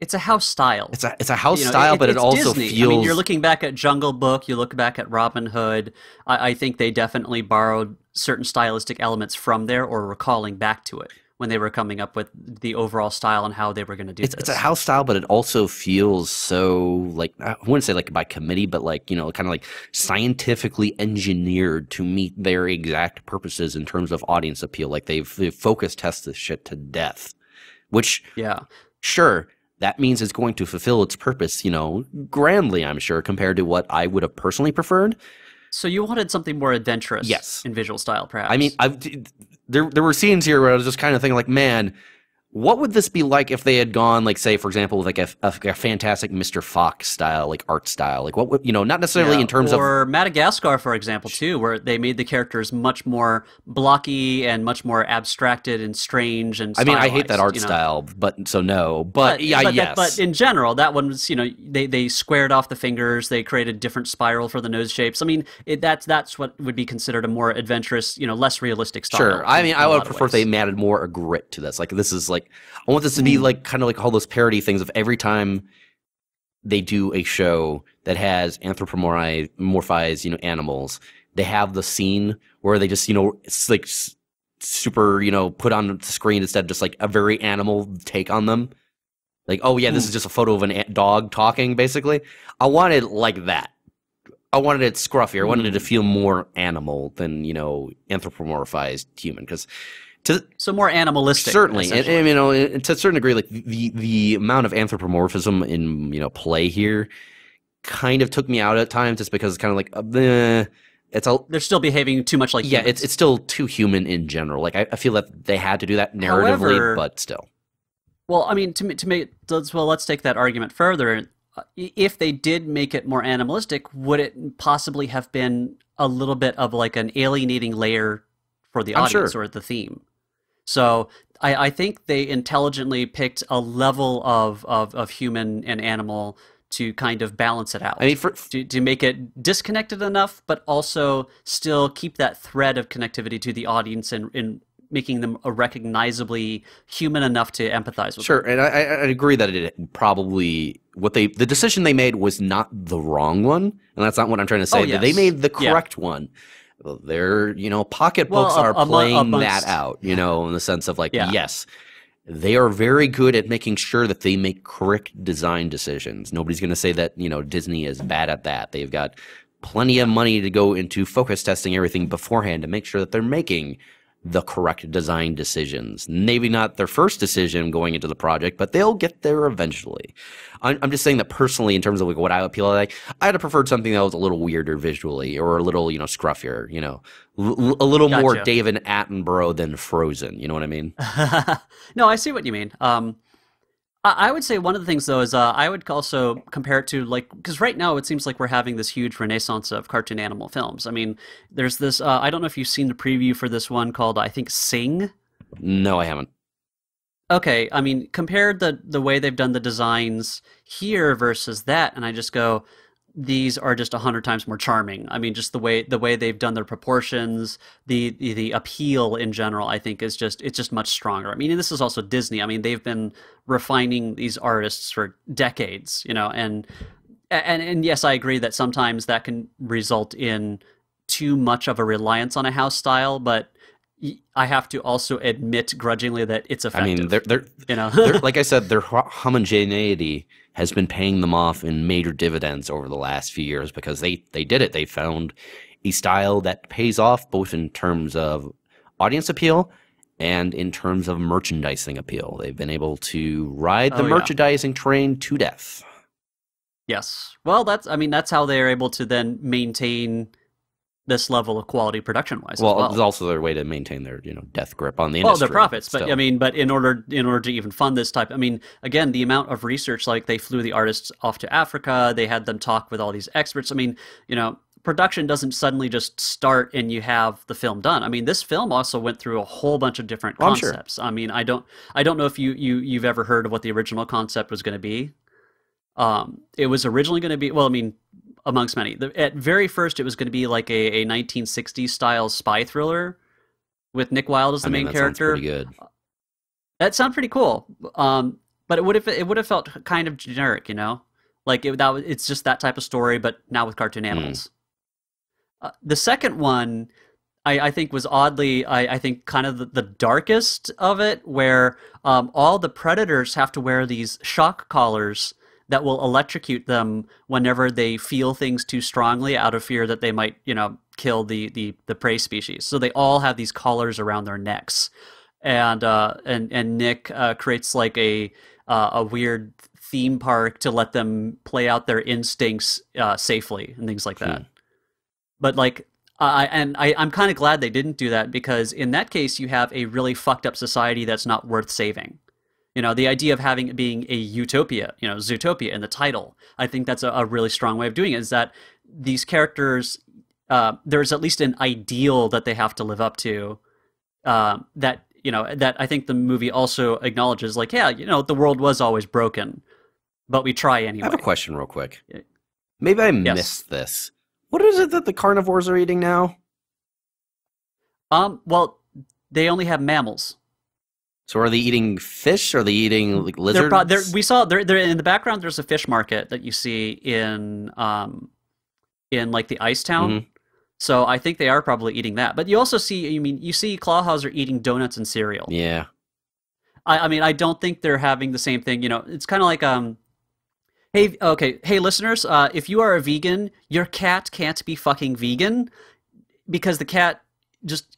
it's a house style. it's a it's a house You know, style but it also Disney. feels I mean, you're looking back at Jungle Book, you look back at Robin Hood. I, I think they definitely borrowed certain stylistic elements from there, or recalling back to it when they were coming up with the overall style and how they were going to do it's, this. it's a house style, but it also feels so like I wouldn't say like by committee, but like you know, kind of like scientifically engineered to meet their exact purposes in terms of audience appeal. Like they've, they've focus test this shit to death, which yeah, sure that means it's going to fulfill its purpose, you know, grandly. I'm sure compared to what I would have personally preferred. So you wanted something more adventurous, Yes. in visual style, perhaps. I mean, I've, there there were scenes here where I was just kind of thinking, like, man, what would this be like if they had gone, like, say, for example, like a, a, a fantastic Mr. Fox style, like art style, like what would you know, not necessarily Yeah, in terms of or Madagascar, for example, too, where they made the characters much more blocky and much more abstracted and strange and. I mean, I hate that art you know? style, but so no, but, yeah, but, yes, but in general, that one was you know they they squared off the fingers, they created different spiral for the nose shapes. I mean, it, that's that's what would be considered a more adventurous, you know, less realistic style. Sure. I mean, i would prefer if they added more a grit to this. Like, this is like, I want this to be Mm. like kind of like all those parody things of every time they do a show that has anthropomorphized, you know, animals, they have the scene where they just, you know, it's like super, you know, put on the screen instead of just like a very animal take on them. Like, oh yeah, this Hmm. is just a photo of an dog talking, basically. I wanted like that. I wanted it scruffier. I wanted it to Hmm. feel more animal than you know anthropomorphized human. Because to so more animalistic. certainly, and, and, you know, and to a certain degree, like the the amount of anthropomorphism in you know play here kind of took me out at times, just because it's kind of like, uh, it's a they're still behaving too much like yeah, humans. it's it's still too human in general. Like I, I feel that they had to do that narratively, However- but still. Well, I mean, to ma- to make let's- well, let's take that argument further. Uh, If they did make it more animalistic, would it possibly have been a little bit of like an alienating layer for the I'm audience sure. or the theme? So I, I think they intelligently picked a level of, of, of human and animal to kind of balance it out. I mean, for, to, to make it disconnected enough, but also still keep that thread of connectivity to the audience and, and making them a recognizably human enough to empathize with. Sure, them. and I, I agree that it probably what they the decision they made was not the wrong one, and that's not what I'm trying to say. Oh, They made the Yeah. correct one. Their you know pocketbooks Well, are playing amongst- that out, you know, in the sense of like Yeah. yes, they are very good at making sure that they make correct design decisions. Nobody's going to say that you know Disney is bad at that. They've got plenty of money to go into focus testing everything beforehand to make sure that they're making the correct design decisions. Maybe not their first decision going into the project, but they'll get there eventually. I'm, I'm just saying that personally, in terms of like what I appeal, like I'd have preferred something that was a little weirder visually, or a little you know scruffier, you know, L- a little more David Attenborough than Frozen. You know what I mean? no, I see what you mean. Um, I, would say one of the things though is uh, I would also compare it to like because right now it seems like we're having this huge renaissance of cartoon animal films. I mean, there's this. Uh, I don't know if you've seen the preview for this one called I think Sing. No, I haven't. Okay, I mean, compare the the way they've done the designs here versus that, and I just go, these are just a hundred times more charming. I mean, just the way the way they've done their proportions, the, the the appeal in general, I think is just it's just much stronger. I mean, and this is also Disney. I mean, they've been refining these artists for decades, you know, and and and yes, I agree that sometimes that can result in too much of a reliance on a house style, but I have to also admit grudgingly that it's effective. I mean, they're they're you know, like I said, their ho- homogeneity has been paying them off in major dividends over the last few years because they they did it. They found a style that pays off both in terms of audience appeal and in terms of merchandising appeal. They've been able to ride the Oh, yeah. merchandising train to death. yes. Well, that's I mean that's how they are able to then maintain this level of quality production wise. Well, well. it's also their way to maintain their you know death grip on the industry. well, their profits, but still. I mean, but in order in order to even fund this type, I mean, again, the amount of research, like they flew the artists off to Africa, they had them talk with all these experts. I mean, you know, production doesn't suddenly just start and you have the film done. I mean, this film also went through a whole bunch of different Oh, I'm sure. concepts. I mean, I don't, I don't know if you you you've ever heard of what the original concept was going to be. Um, it was originally going to be well, I mean, amongst many. The, at very first, it was going to be like a, a 1960s style spy thriller with Nick Wilde as the I mean, main that sounds character. pretty good. That sounds pretty cool. Um, but it would have it would have felt kind of generic, you know, like it, that. It's just that type of story, but now with cartoon Hmm. animals. Uh, the second one, I, I think, was oddly, I, I think, kind of the, the darkest of it, where um, all the predators have to wear these shock collars that will electrocute them whenever they feel things too strongly, out of fear that they might, you know, kill the the, the prey species. So they all have these collars around their necks and uh, and and Nick uh, creates like a uh, a weird theme park to let them play out their instincts uh, safely and things like that. but like I and I, I'm kind of glad they didn't do that because in that case you have a really fucked up society that's not worth saving. You know, the idea of having it being a utopia, you know, Zootopia in the title, I think that's a, a really strong way of doing it. Is that these characters, uh, there's at least an ideal that they have to live up to. Uh, that you know, that I think the movie also acknowledges, like, yeah, you know, the world was always broken, but we try anyway. I have a question, real quick. Maybe I Yes. missed this. What is it that the carnivores are eating now? Um, well, they only have mammals. So are they eating fish? Are they eating like They're lizards? pro- they're, we saw they're, they're in the background. There's a fish market that you see in um, in like the ice town. Mhm. So I think they are probably eating that. But you also see, you mean you see Clawhauser eating donuts and cereal. yeah. I, I mean, I don't think they're having the same thing. You know, it's kind of like um, hey, okay, hey listeners, uh, if you are a vegan, your cat can't be fucking vegan because the cat just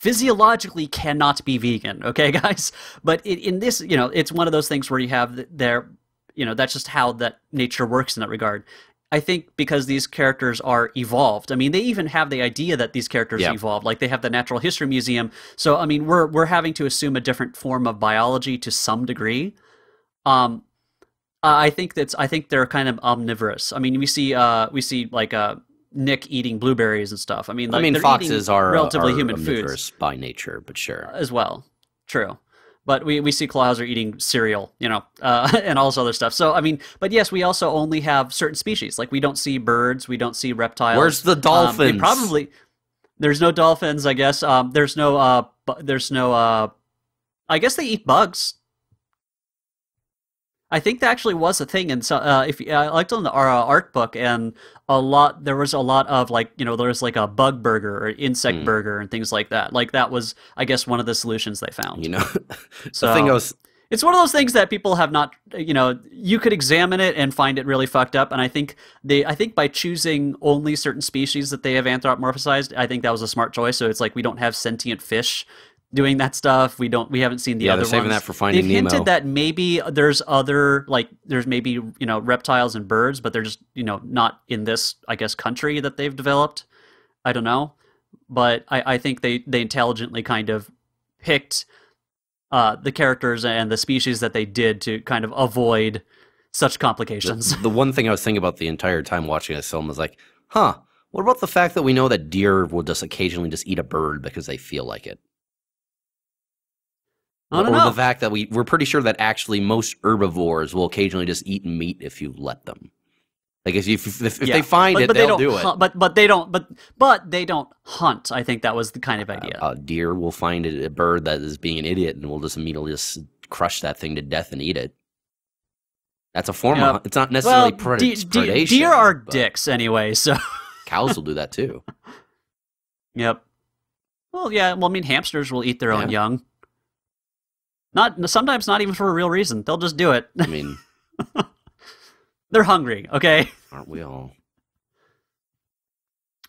physiologically cannot be vegan. Okay, guys, but in, in this, you know, it's one of those things where you have there you know, that's just how that nature works in that regard. I think because these characters are evolved. I mean, they even have the idea that these characters Yeah. evolved. Like they have the Natural History Museum. So I mean, we're we're having to assume a different form of biology to some degree. Um, I think that's I think they're kind of omnivorous. I mean, we see uh we see like uh Nick eating blueberries and stuff. I mean, like, I mean, foxes are relatively are human foods by nature, but sure. as well. True. But we, we see Clawhauser eating cereal, you know, uh, and all this other stuff. So, I mean, but yes, we also only have certain species. Like, we don't see birds, we don't see reptiles. Where's the Um, dolphins? probably, there's no dolphins, I guess. Um, there's no, uh, there's no, uh, I guess they eat bugs. I think that actually was a thing, and so uh, if I looked on the uh, art book, and a lot there was a lot of like you know there was like a bug burger or insect Hmm. burger and things like that. Like that was I guess one of the solutions they found. You know, the So- thing I was It's one of those things that people have not you know you could examine it and find it really fucked up. And I think they I think by choosing only certain species that they have anthropomorphized, I think that was a smart choice. So it's like we don't have sentient fish doing that stuff. We don't we haven't seen the Yeah, other they're saving ones. that for Finding They've Nemo. hinted that maybe there's other like there's maybe you know reptiles and birds, but they're just you know not in this I guess country that they've developed. I don't know, but I, I think they they intelligently kind of picked uh, the characters and the species that they did to kind of avoid such the, complications. the one thing I was thinking about the entire time watching this film was like, huh, what about the fact that we know that deer will just occasionally just eat a bird because they feel like it? I don't or know. the fact that we we're pretty sure that actually most herbivores will occasionally just eat meat if you let them. Like if if, if Yeah, they find but, it, but they they'll don't do it. hunt- but but they don't but but they don't hunt. I think that was the kind of uh, idea. A deer will find a, a bird that is being an idiot and will just immediately just crush that thing to death and eat it. That's a form Yeah. of it's not necessarily well, pred- de- predation. deer are dicks anyway. So Cows will do that too. yep. Well, yeah. Well, I mean, hamsters will eat their own Yeah. young. Not sometimes not even for a real reason. They'll just do it. I mean, They're hungry. Okay. aren't we all?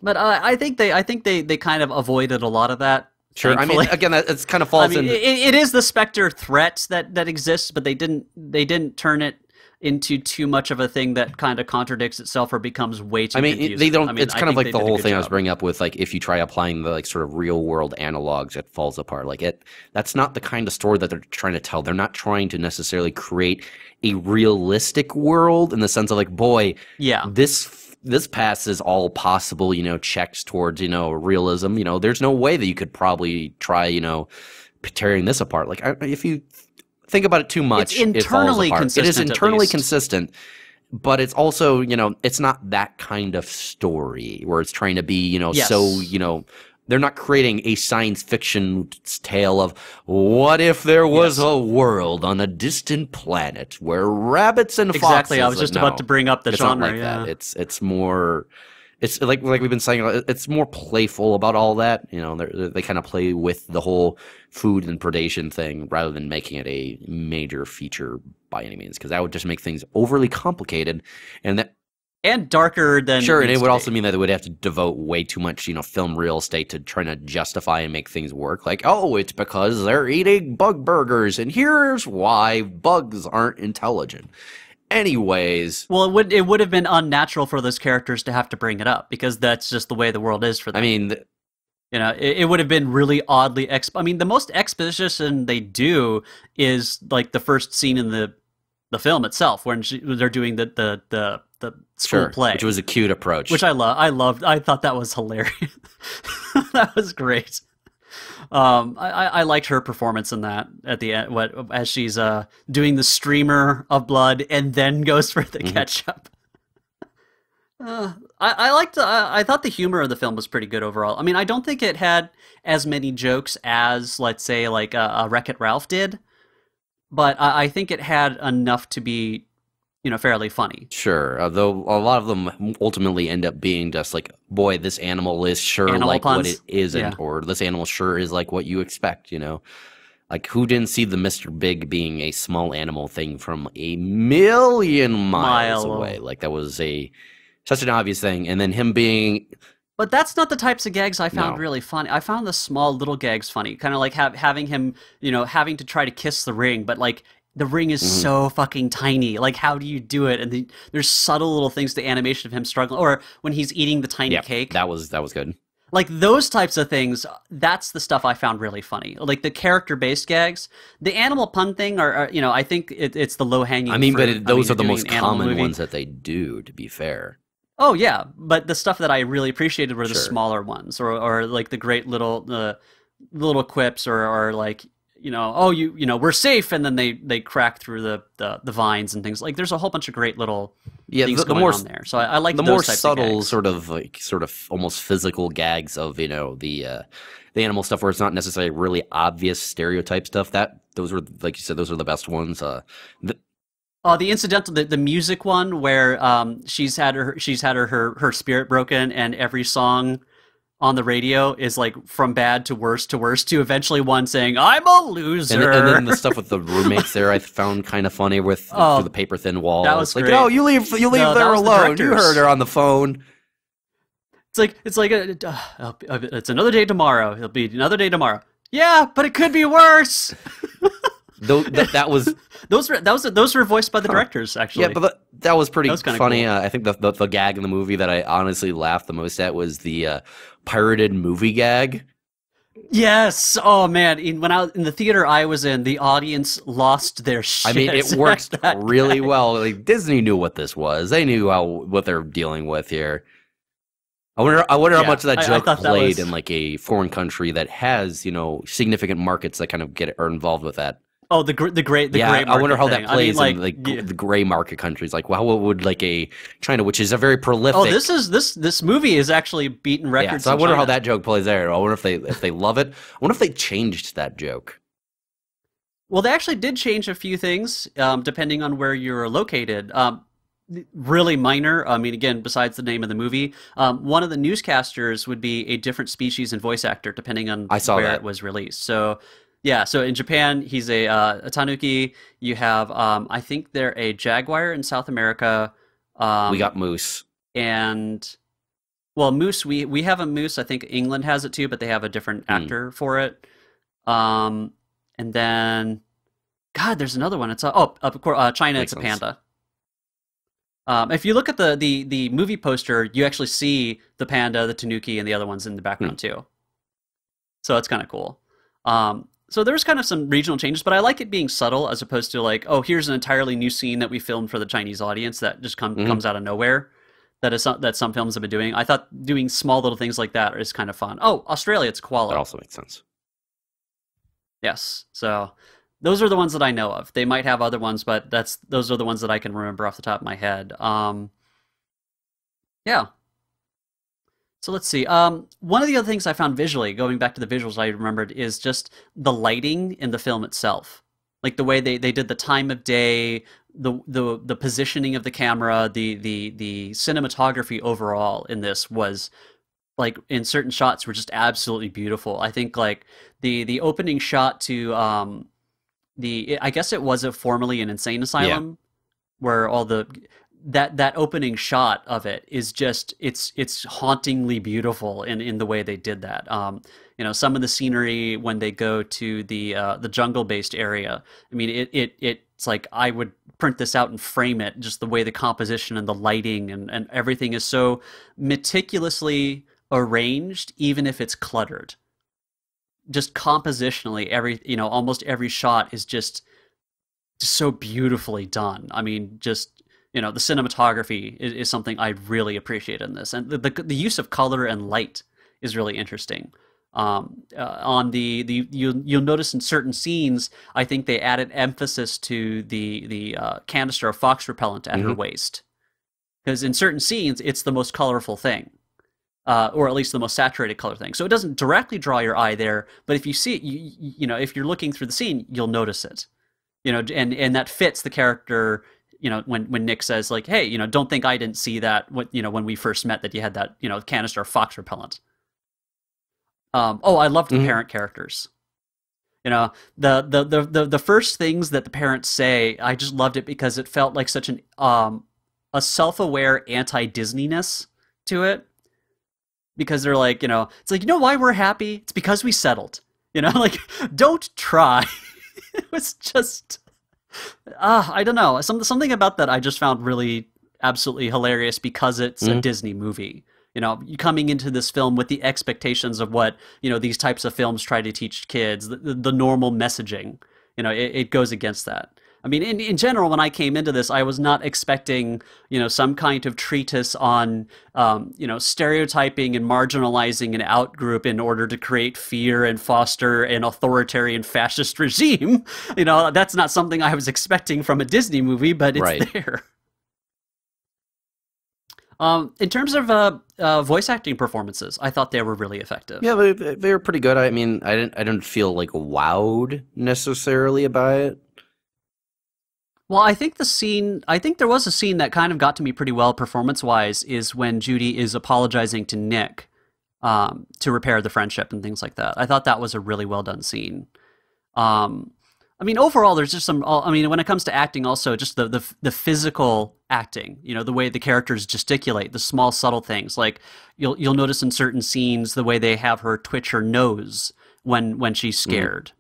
But uh, I think they I think they they kind of avoided a lot of that. Sure. I mean, again, that it's kind of falls I mean, into it, it is the Spectre threat that that exists, but they didn't they didn't turn it into too much of a thing that kind of contradicts itself or becomes way too. I mean, confusing. they don't. I mean, it's kind of like the whole thing I was bringing up with like if you try applying the like sort of real world analogs, it falls apart. Like it, that's not the kind of story that they're trying to tell. They're not trying to necessarily create a realistic world in the sense of like, boy, Yeah, this this passes all possible you know checks towards you know realism. You know, there's no way that you could probably try you know tearing this apart. Like I- if you think about it too much, It's internally. It is consistent, at internally consistent but it's also you know it's not that kind of story where it's trying to be you know so you know they're not creating a science fiction tale of what if there was Yes. a world on a distant planet where rabbits and exactly. foxes I was just about no, to bring up the it's genre. not like yeah. that it's it's more it's like like we've been saying uh, it's more playful about all that you know they they kind of play with the whole food and predation thing rather than making it a major feature by any means because that would just make things overly complicated and that and darker than sure and it would also mean that they would have to devote way too much you know film real estate to trying to justify and make things work like oh it's because they're eating bug burgers and here's why bugs aren't intelligent anyways. Well, it would it would have been unnatural for those characters to have to bring it up because that's just the way the world is for them. I mean, You know, it, it would have been really oddly exp. I mean, the most exposition they do is like the first scene in the the film itself, when she, they're doing the the the, the school sure, play, which was a cute approach. which I love. I loved. I thought that was hilarious. that was great. Um, I, I liked her performance in that at the end, what as she's uh doing the streamer of blood and then goes for the Mhm. ketchup. Uh, I, I liked. I, I thought the humor of the film was pretty good overall. I mean, I don't think it had as many jokes as, let's say, like uh, uh, Wreck It Ralph did, but I, I think it had enough to be, you know, fairly funny. Sure, although a lot of them ultimately end up being just like, boy, this animal is sure Animal like what it isn't, Yeah. or this animal sure is like what you expect, you know? Like, who didn't see the Mr. Big being a small animal thing from a million miles Mile. away? Like, that was a such an obvious thing. And then him being, But that's not the types of gags I found No. really funny. I found the small little gags funny, kind of like have, having him, you know, having to try to kiss the ring, but like the ring is Mhm. so fucking tiny. Like, how do you do it? And the, there's subtle little things, the animation of him struggling, or when he's eating the tiny yeah, cake. that was that was good. like those types of things. That's the stuff I found really funny. Like the character-based gags, the animal pun thing, are, are you know, I think it, it's the low-hanging. I mean, but it, those you're are the most common movie. ones that they do. To be fair, Oh yeah, but the stuff that I really appreciated were the Sure. smaller ones, or or like the great little uh, little quips, or or like you know, oh you you know we're safe, and then they they crack through the the, the vines and things like. There's a whole bunch of great little yeah, things the, the going more on there. So I, I like the more of subtle gags. sort of like sort of almost physical gags of you know the uh the animal stuff where it's not necessarily really obvious stereotype stuff that those were like you said those are the best ones uh the, Oh, the incidental, the, the music one where um she's had her she's had her, her her spirit broken, and every song on the radio is like from bad to worse to worse to eventually one saying I'm a loser. and, and then the stuff with the roommates there I found kind of funny with Oh, the paper thin wall that was like great. no you leave you leave No, her was the alone you heard her on the phone It's like it's like a, uh, it's another day tomorrow. It'll be another day tomorrow. Yeah, but it could be worse. Though that, that was Those were that was those were voiced by the directors actually. Yeah, but that, that was pretty That was funny. cool. Uh, I think the, the the gag in the movie that I honestly laughed the most at was the uh, pirated movie gag. yes. Oh man, in, when I in the theater I was in, the audience lost their shit. I mean, it at worked really gag. well. Like Disney knew what this was. They knew how what they're dealing with here. I wonder. I wonder Yeah, how much of that I- I joke that played was- in like a foreign country that has you know significant markets that kind of get are involved with that. Oh, the gr- the great the yeah, great I wonder how market that plays I mean, in like yeah. the gray market countries. Like, well, what would like a China, which is a very prolific. Oh, this is this this movie is actually beating records. Yeah, so I wonder how that joke plays there. I wonder if they if they love it. I wonder if they changed that joke. Well, they actually did change a few things um, depending on where you're located. Um, really minor. I mean, again, besides the name of the movie, um, one of the newscasters would be a different species and voice actor depending on I saw where that. it was released. So, yeah. So in Japan, he's a, uh, a tanuki. You have, um, I think they're a jaguar in South America. Um, we got moose. and well, moose. We we have a moose. I think England has it too, but they have a different Hmm. actor for it. Um, and then, God, there's another one. It's a, oh, of course, uh, China. Makes it's a sense. panda. Um, if you look at the, the the movie poster, you actually see the panda, the tanuki, and the other ones in the background Hmm. too. So that's kind of cool. Um, so there's kind of some regional changes, but I like it being subtle as opposed to like, oh, here's an entirely new scene that we filmed for the Chinese audience that just come, Mhm. comes out of nowhere. That is some, that some films have been doing. I thought doing small little things like that is kind of fun. Oh, Australia, it's koala. That also makes sense. Yes. So those are the ones that I know of. They might have other ones, but that's those are the ones that I can remember off the top of my head. Um, yeah. So let's see. Um, one of the other things I found visually, going back to the visuals I remembered, is just the lighting in the film itself. Like the way they, they did the time of day, the the the positioning of the camera, the the the cinematography overall in this was like in certain shots were just absolutely beautiful. I think like the the opening shot to um the I guess it was a formerly an insane asylum where all the that that opening shot of it is just it's it's hauntingly beautiful in in the way they did that. Um you know some of the scenery when they go to the uh, the jungle based area. I mean it it it it's like I would print this out and frame it. Just the way the composition and the lighting and, and everything is so meticulously arranged, even if it's cluttered. Just compositionally, every you know, almost every shot is just so beautifully done. I mean, just you know, the cinematography is, is something I really appreciate in this, and the, the the use of color and light is really interesting. Um, uh, on the the you you'll notice in certain scenes, I think they added emphasis to the the uh, canister of fox repellent at her Mhm. waist, because in certain scenes it's the most colorful thing, uh, or at least the most saturated color thing. So it doesn't directly draw your eye there, but if you see it, you you you know if you're looking through the scene, you'll notice it, you know, and and that fits the character. You know, when when Nick says like, "Hey, you know, don't think I didn't see that." What you know, when we first met, that you had that you know canister of fox repellent. Um, oh, I loved the Mhm. parent characters. You know, the, the the the the first things that the parents say, I just loved it because it felt like such an um a self-aware anti-Disneyness to it. Because they're like, you know, it's like, you know why we're happy? It's because we settled. You know, like don't try. it was just uh, I don't know. Some, something about that I just found really absolutely hilarious because it's a Mhm. Disney movie. You know, coming into this film with the expectations of what, you know, these types of films try to teach kids, the, the, the normal messaging, you know, it, it goes against that. I mean, in, in general, when I came into this, I was not expecting, you know, some kind of treatise on, um, you know, stereotyping and marginalizing an outgroup in order to create fear and foster an authoritarian fascist regime. You know, that's not something I was expecting from a Disney movie, but it's Right. there. Um, in terms of uh, uh, voice acting performances, I thought they were really effective. Yeah, they, they they were pretty good. I mean, I didn't I didn't feel like wowed necessarily by it. Well, I think the scene, I think there was a scene that kind of got to me pretty well performance wise is when Judy is apologizing to Nick um, to repair the friendship and things like that. I thought that was a really well done scene. Um, I mean, overall, there's just some. I mean, when it comes to acting, also just the, the the physical acting. You know, the way the characters gesticulate, the small subtle things. Like you'll you'll notice in certain scenes the way they have her twitch her nose when when she's scared.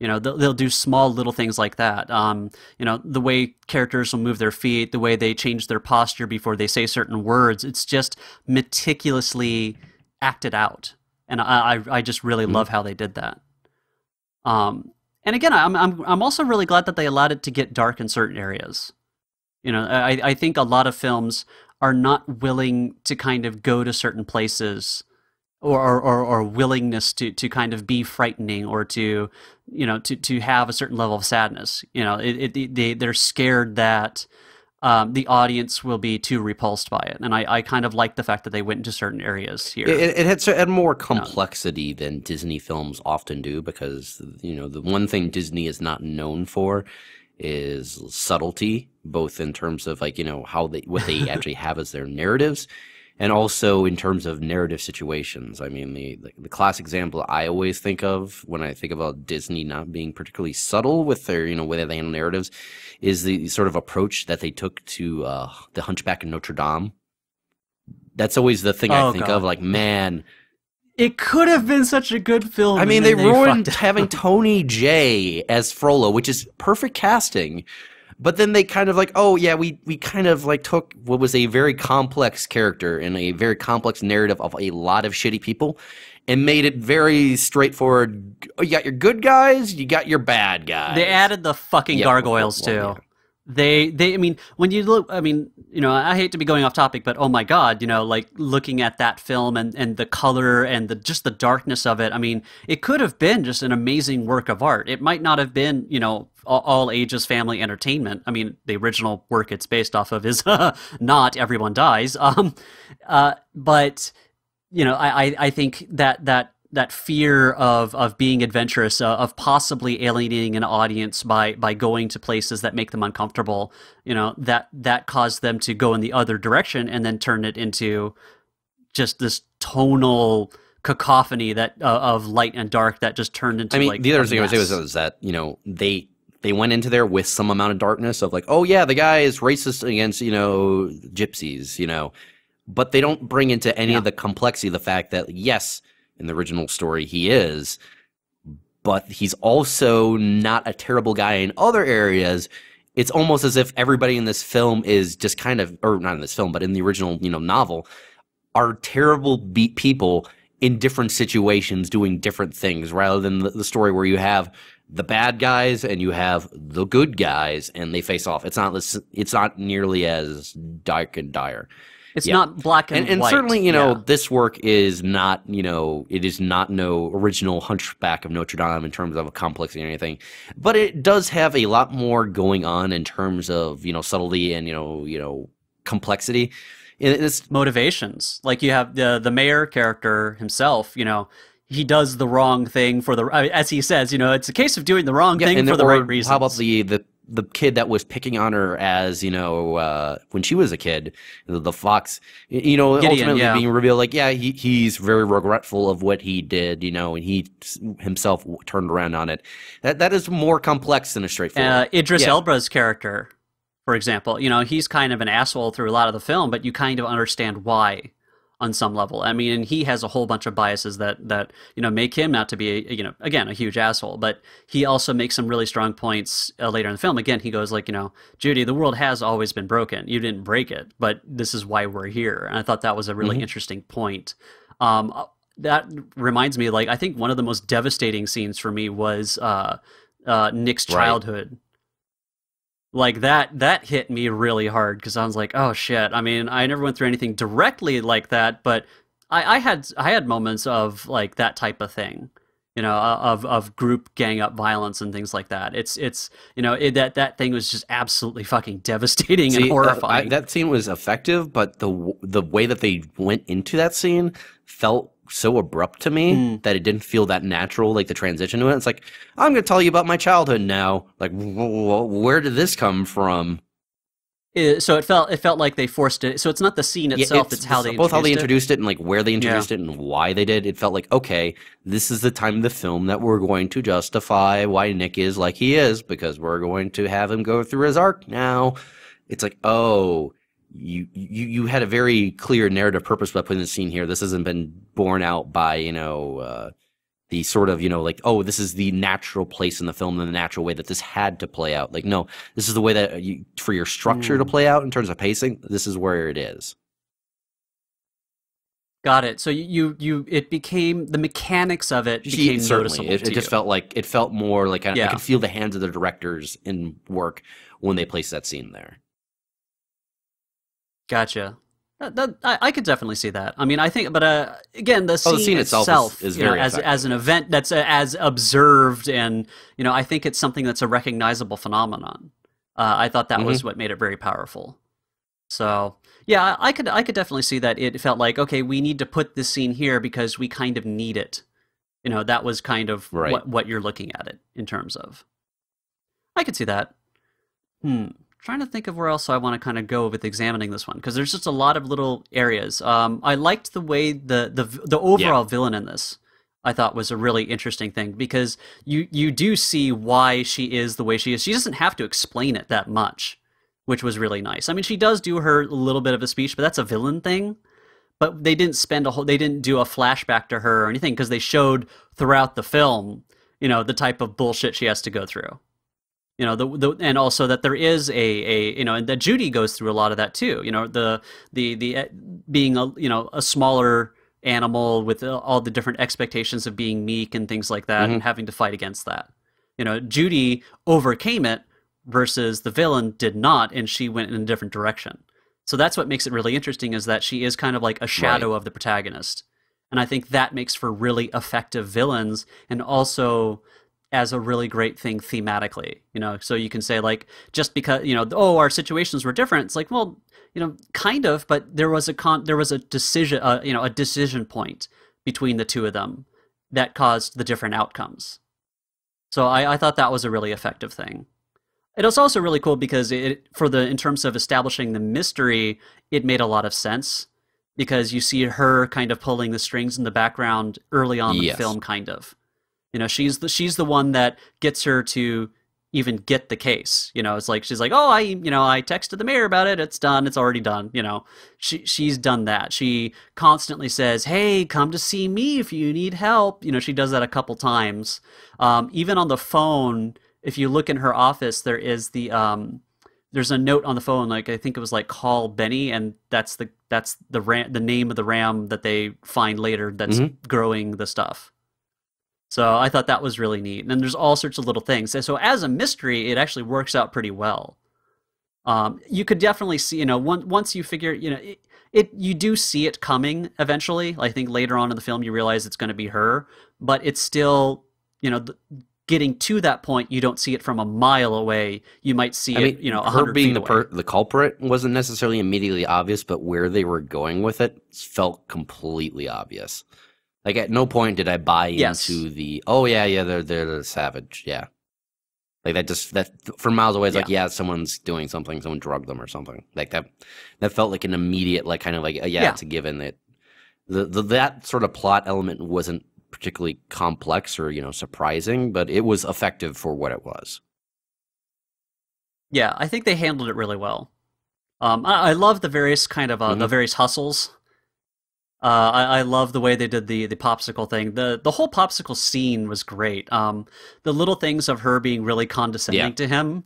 You know, they'll, they'll do small little things like that. Um, you know, the way characters will move their feet, the way they change their posture before they say certain words. It's just meticulously acted out, and I I, I just really Mhm. love how they did that. Um, and again, I'm I'm I'm also really glad that they allowed it to get dark in certain areas. You know, I I think a lot of films are not willing to kind of go to certain places or or, or, willingness to, to kind of be frightening or to you know to, to have a certain level of sadness you know it, it, they, they're scared that um, the audience will be too repulsed by it. And I, I kind of like the fact that they went into certain areas here. It, it had, it had more complexity than Disney films often do because you know the one thing Disney is not known for is subtlety, both in terms of like you know how they what they actually have as their narratives, and also in terms of narrative situations. I mean, the, the the classic example I always think of when I think about Disney not being particularly subtle with their you know way they handle narratives is the sort of approach that they took to uh, the Hunchback of Notre Dame. That's always the thing I Oh, think God. of. Like, man, it could have been such a good film I mean, they then ruined having. Tony Jay as Frollo, which is perfect casting. But then they kind of like, oh yeah, we we kind of like took what was a very complex character and a very complex narrative of a lot of shitty people, and made it very straightforward. Oh, you got your good guys, you got your bad guys. they added the fucking Yeah, gargoyles well, well, too they they i mean when you look i mean you know i hate to be going off topic but oh my god you know like looking at that film and and the color and the just the darkness of it i mean it could have been just an amazing work of art. It might not have been you know all, ages family entertainment. I mean the original work it's based off of is not everyone dies. Um uh but you know i i, I think that that that fear of of being adventurous, uh, of possibly alienating an audience by by going to places that make them uncomfortable, you know, that that caused them to go in the other direction and then turn it into just this tonal cacophony that uh, of light and dark that just turned into I mean, like the other thing I would say was, was that you know they they went into there with some amount of darkness of like, oh yeah, the guy is racist against you know gypsies, you know, but they don't bring into any Yeah. of the complexity the fact that yes, in the original story he is, but he's also not a terrible guy in other areas. It's almost as if everybody in this film is just kind of, or not in this film, but in the original, you know, novel, are terrible beat people in different situations doing different things rather than the, the story where you have the bad guys and you have the good guys and they face off. It's not it's not nearly as dark and dire. It's yeah. not black and, and, and white. certainly, you know, yeah. this work is not, you know, it is not no original Hunchback of Notre Dame in terms of a complexity or anything, but it does have a lot more going on in terms of you know subtlety and you know you know complexity. It's motivations. Like you have the the mayor character himself. You know, he does the wrong thing for the as he says. You know, it's a case of doing the wrong yeah, thing for the right reasons. How about the the the kid that was picking on her as you know uh, when she was a kid, the, the fox, you know, Gideon, ultimately yeah. being revealed like yeah, he he's very regretful of what he did, you know, and he himself turned around on it. That that is more complex than a straightforward. Uh, Idris yeah. Elba's character, for example, you know, he's kind of an asshole through a lot of the film, but you kind of understand why on some level. I mean, and he has a whole bunch of biases that that you know make him not to be a, you know again a huge asshole. But he also makes some really strong points uh, later in the film. Again, he goes like you know Judy, the world has always been broken. You didn't break it, but this is why we're here. And I thought that was a really mm-hmm. interesting point. Um, uh, that reminds me, like I think one of the most devastating scenes for me was uh, uh, Nick's childhood. Right like that that hit me really hard because I was like, oh shit. I mean, I never went through anything directly like that, but I, I had I had moments of like that type of thing, you know, of of group gang up violence and things like that. It's it's you know it, that that thing was just absolutely fucking devastating See, and horrifying. I, that scene was effective, but the the way that they went into that scene felt so abrupt to me mm. that it didn't feel that natural, like the transition to it. It's like, I'm going to tell you about my childhood now. Like, where did this come from? It, so it felt it felt like they forced it. So it's not the scene itself; yeah, it's, it's, how they both how they introduced it. it and like where they introduced yeah. it and why they did. It felt like okay, this is the time of the film that we're going to justify why Nick is like he is because we're going to have him go through his arc now. It's like oh, you you you had a very clear narrative purpose by putting the scene here. This hasn't been borne out by you know uh, the sort of you know like oh this is the natural place in the film and the natural way that this had to play out. Like no, this is the way that you for your structure mm. to play out in terms of pacing. This is where it is. Got it. So you you it became the mechanics of it became certainly. It, it just you. felt like it felt more like I, yeah. I could feel the hands of the directors in work when they placed that scene there. Gotcha. That, that, I, I, could definitely see that. I mean, I think, but uh, again, the scene, oh, the scene itself, itself is, is you know, as as an event that's uh, as observed, and you know, I think it's something that's a recognizable phenomenon. Uh, I thought that mm-hmm. was what made it very powerful. So yeah, I could I could definitely see that. It felt like okay, we need to put this scene here because we kind of need it. You know, that was kind of right. what what you're looking at it in terms of. I could see that. Hmm trying to think of where else I want to kind of go with examining this one because there's just a lot of little areas. Um, I liked the way the the the overall yeah. villain in this. I thought was a really interesting thing because you you do see why she is the way she is. She doesn't have to explain it that much, which was really nice. I mean, she does do her little bit of a speech, but that's a villain thing. But they didn't spend a whole they didn't do a flashback to her or anything because they showed throughout the film, you know, the type of bullshit she has to go through you know the, the and also that there is a a you know and that Judy goes through a lot of that too you know the the the uh, being a you know a smaller animal with all the different expectations of being meek and things like that mm-hmm. and having to fight against that you know Judy overcame it versus the villain did not and she went in a different direction so that's what makes it really interesting is that she is kind of like a shadow right. of the protagonist and I think that makes for really effective villains and also as a really great thing thematically you know? So you can say like just because you know oh our situations were different. It's like well you know kind of but there was a con there was a decision uh, you know a decision point between the two of them that caused the different outcomes. So I, I thought that was a really effective thing. It was also really cool because it for the in terms of establishing the mystery it made a lot of sense because you see her kind of pulling the strings in the background early on in the film kind of you know, she's the she's the one that gets her to even get the case. You know, it's like she's like, "Oh, I, you know, I texted the mayor about it. It's done. It's already done." You know, she she's done that. She constantly says, "Hey, come to see me if you need help." You know, she does that a couple times. Um, even on the phone, if you look in her office, there is the um, there's a note on the phone, like I think it was like "call Benny," and that's the that's the ram, the name of the ram that they find later that's Mhm. growing the stuff. So I thought that was really neat. And there's all sorts of little things. And so as a mystery, it actually works out pretty well. Um, you could definitely see, you know, one, once you figure, you know, it, it you do see it coming eventually. I think later on in the film you realize it's going to be her, but it's still, you know, getting to that point. You don't see it from a mile away. You might see I it, mean, you know, a her hundred being the per- the culprit wasn't necessarily immediately obvious, but where they were going with it felt completely obvious. Like at no point did I buy Yes. into the oh yeah yeah they're they're the savage yeah. Like that just that from miles away it's like yeah someone's doing something someone drugged them or something like that that felt like an immediate like kind of like uh, yeah, Yeah. it's a given that the, the that sort of plot element wasn't particularly complex or you know surprising but it was effective for what it was. Yeah, I think they handled it really well. Um, I, I love the various kind of uh, the Mhm. various hustles. Uh, I, I love the way they did the the popsicle thing. the The whole popsicle scene was great. Um, the little things of her being really condescending Yeah. to him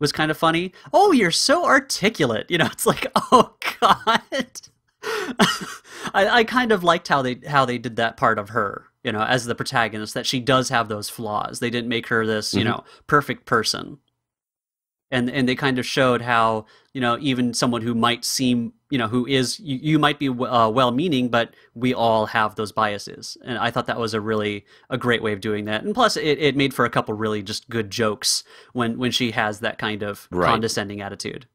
was kind of funny. Oh, you're so articulate. You know, it's like, oh god. I, I kind of liked how they how they did that part of her. You know, as the protagonist, that she does have those flaws. They didn't make her this, you Mhm. know, perfect person and and they kind of showed how you know even someone who might seem you know who is you, you might be uh, well-meaning but we all have those biases. And i thought that was a really a great way of doing that. And plus it, it made for a couple really just good jokes when when she has that kind of Right. condescending attitude.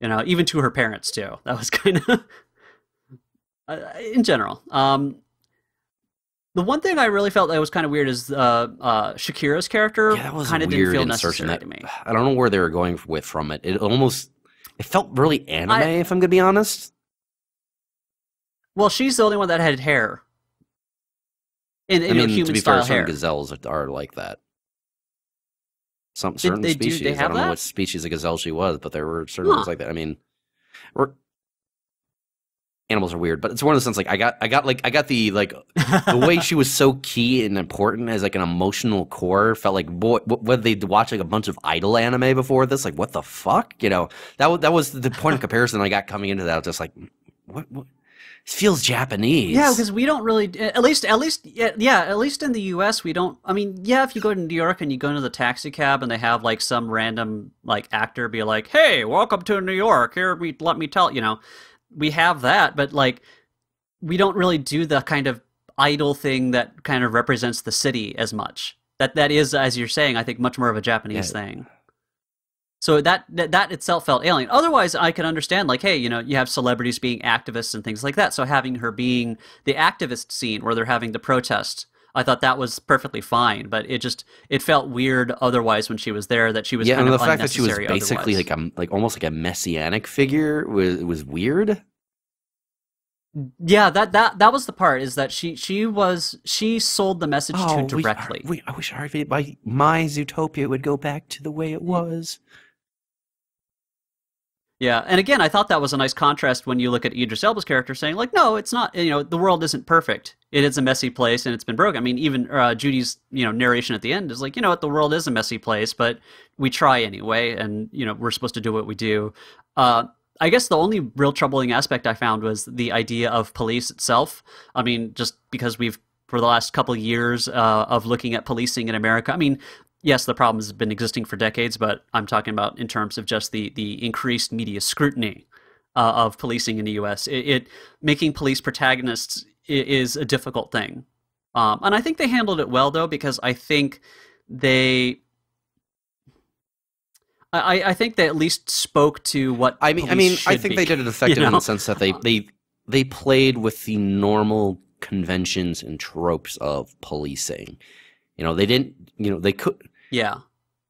You know even to her parents too. That was kind of uh, in general. Um the one thing I really felt that was kind of weird is uh, uh, Shakira's character Yeah, that was kind of didn't weird feel necessary That, to me. I don't know where they were going with from it. It almost it felt really anime, I- if I'm gonna be honest. Well, she's the only one that had hair. In, in I you know, mean, to be fair, some hair. gazelles are, like that. Some certain they do- they species. I don't know what species of gazelle she was, but there were certain Huh. ones like that. I mean, animals are weird, but it's one of the sense like I got I got like I got the like the way she was so key and important as like an emotional core felt like boy what, what they watch like a bunch of idol anime before this like what the fuck you know that was that was the point of comparison I got coming into that I was just like what, what it feels Japanese Yeah, because we don't really, at least, at least, yeah, yeah, at least in the U.S., we don't. I mean, yeah, if you go to New York and you go into the taxi cab and they have like some random like actor be like, "Hey, welcome to New York. Here, we let me tell you know," we have that, but like, we don't really do the kind of idol thing that kind of represents the city as much. That that is, as you're saying, I think much more of a Japanese Yeah. thing. So that, that that itself felt alien. Otherwise, I could understand like, hey, you know, you have celebrities being activists and things like that. So having her being the activist scene where they're having the protest, I thought that was perfectly fine. But it just it felt weird otherwise when she was there that she was yeah kind and of the fact that she was basically otherwise. like a like almost like a messianic figure was was weird yeah that that that was the part is that she she was she sold the message Oh, too directly. we, I wish Harvey my my Zootopia would go back to the way it mm. was Yeah, and again, I thought that was a nice contrast when you look at Idris Elba's character saying, like, no, it's not. You know, the world isn't perfect. It is a messy place, and it's been broken. I mean, even uh, Judy's, you know, narration at the end is like, you know what, the world is a messy place, but we try anyway, and you know, we're supposed to do what we do. Uh, I guess the only real troubling aspect I found was the idea of police itself. I mean, just because we've for the last couple of years uh, of looking at policing in America. I mean, yes, the problem has been existing for decades, but I'm talking about in terms of just the the increased media scrutiny uh, of policing in the U.S. It, it making police protagonists is a difficult thing, um, and I think they handled it well though because I think they. I, I think they at least spoke to what I mean, I mean, I think be, they did it effectively in know? the sense that they they they played with the normal conventions and tropes of policing. You know, they didn't. You know, they could. Yeah,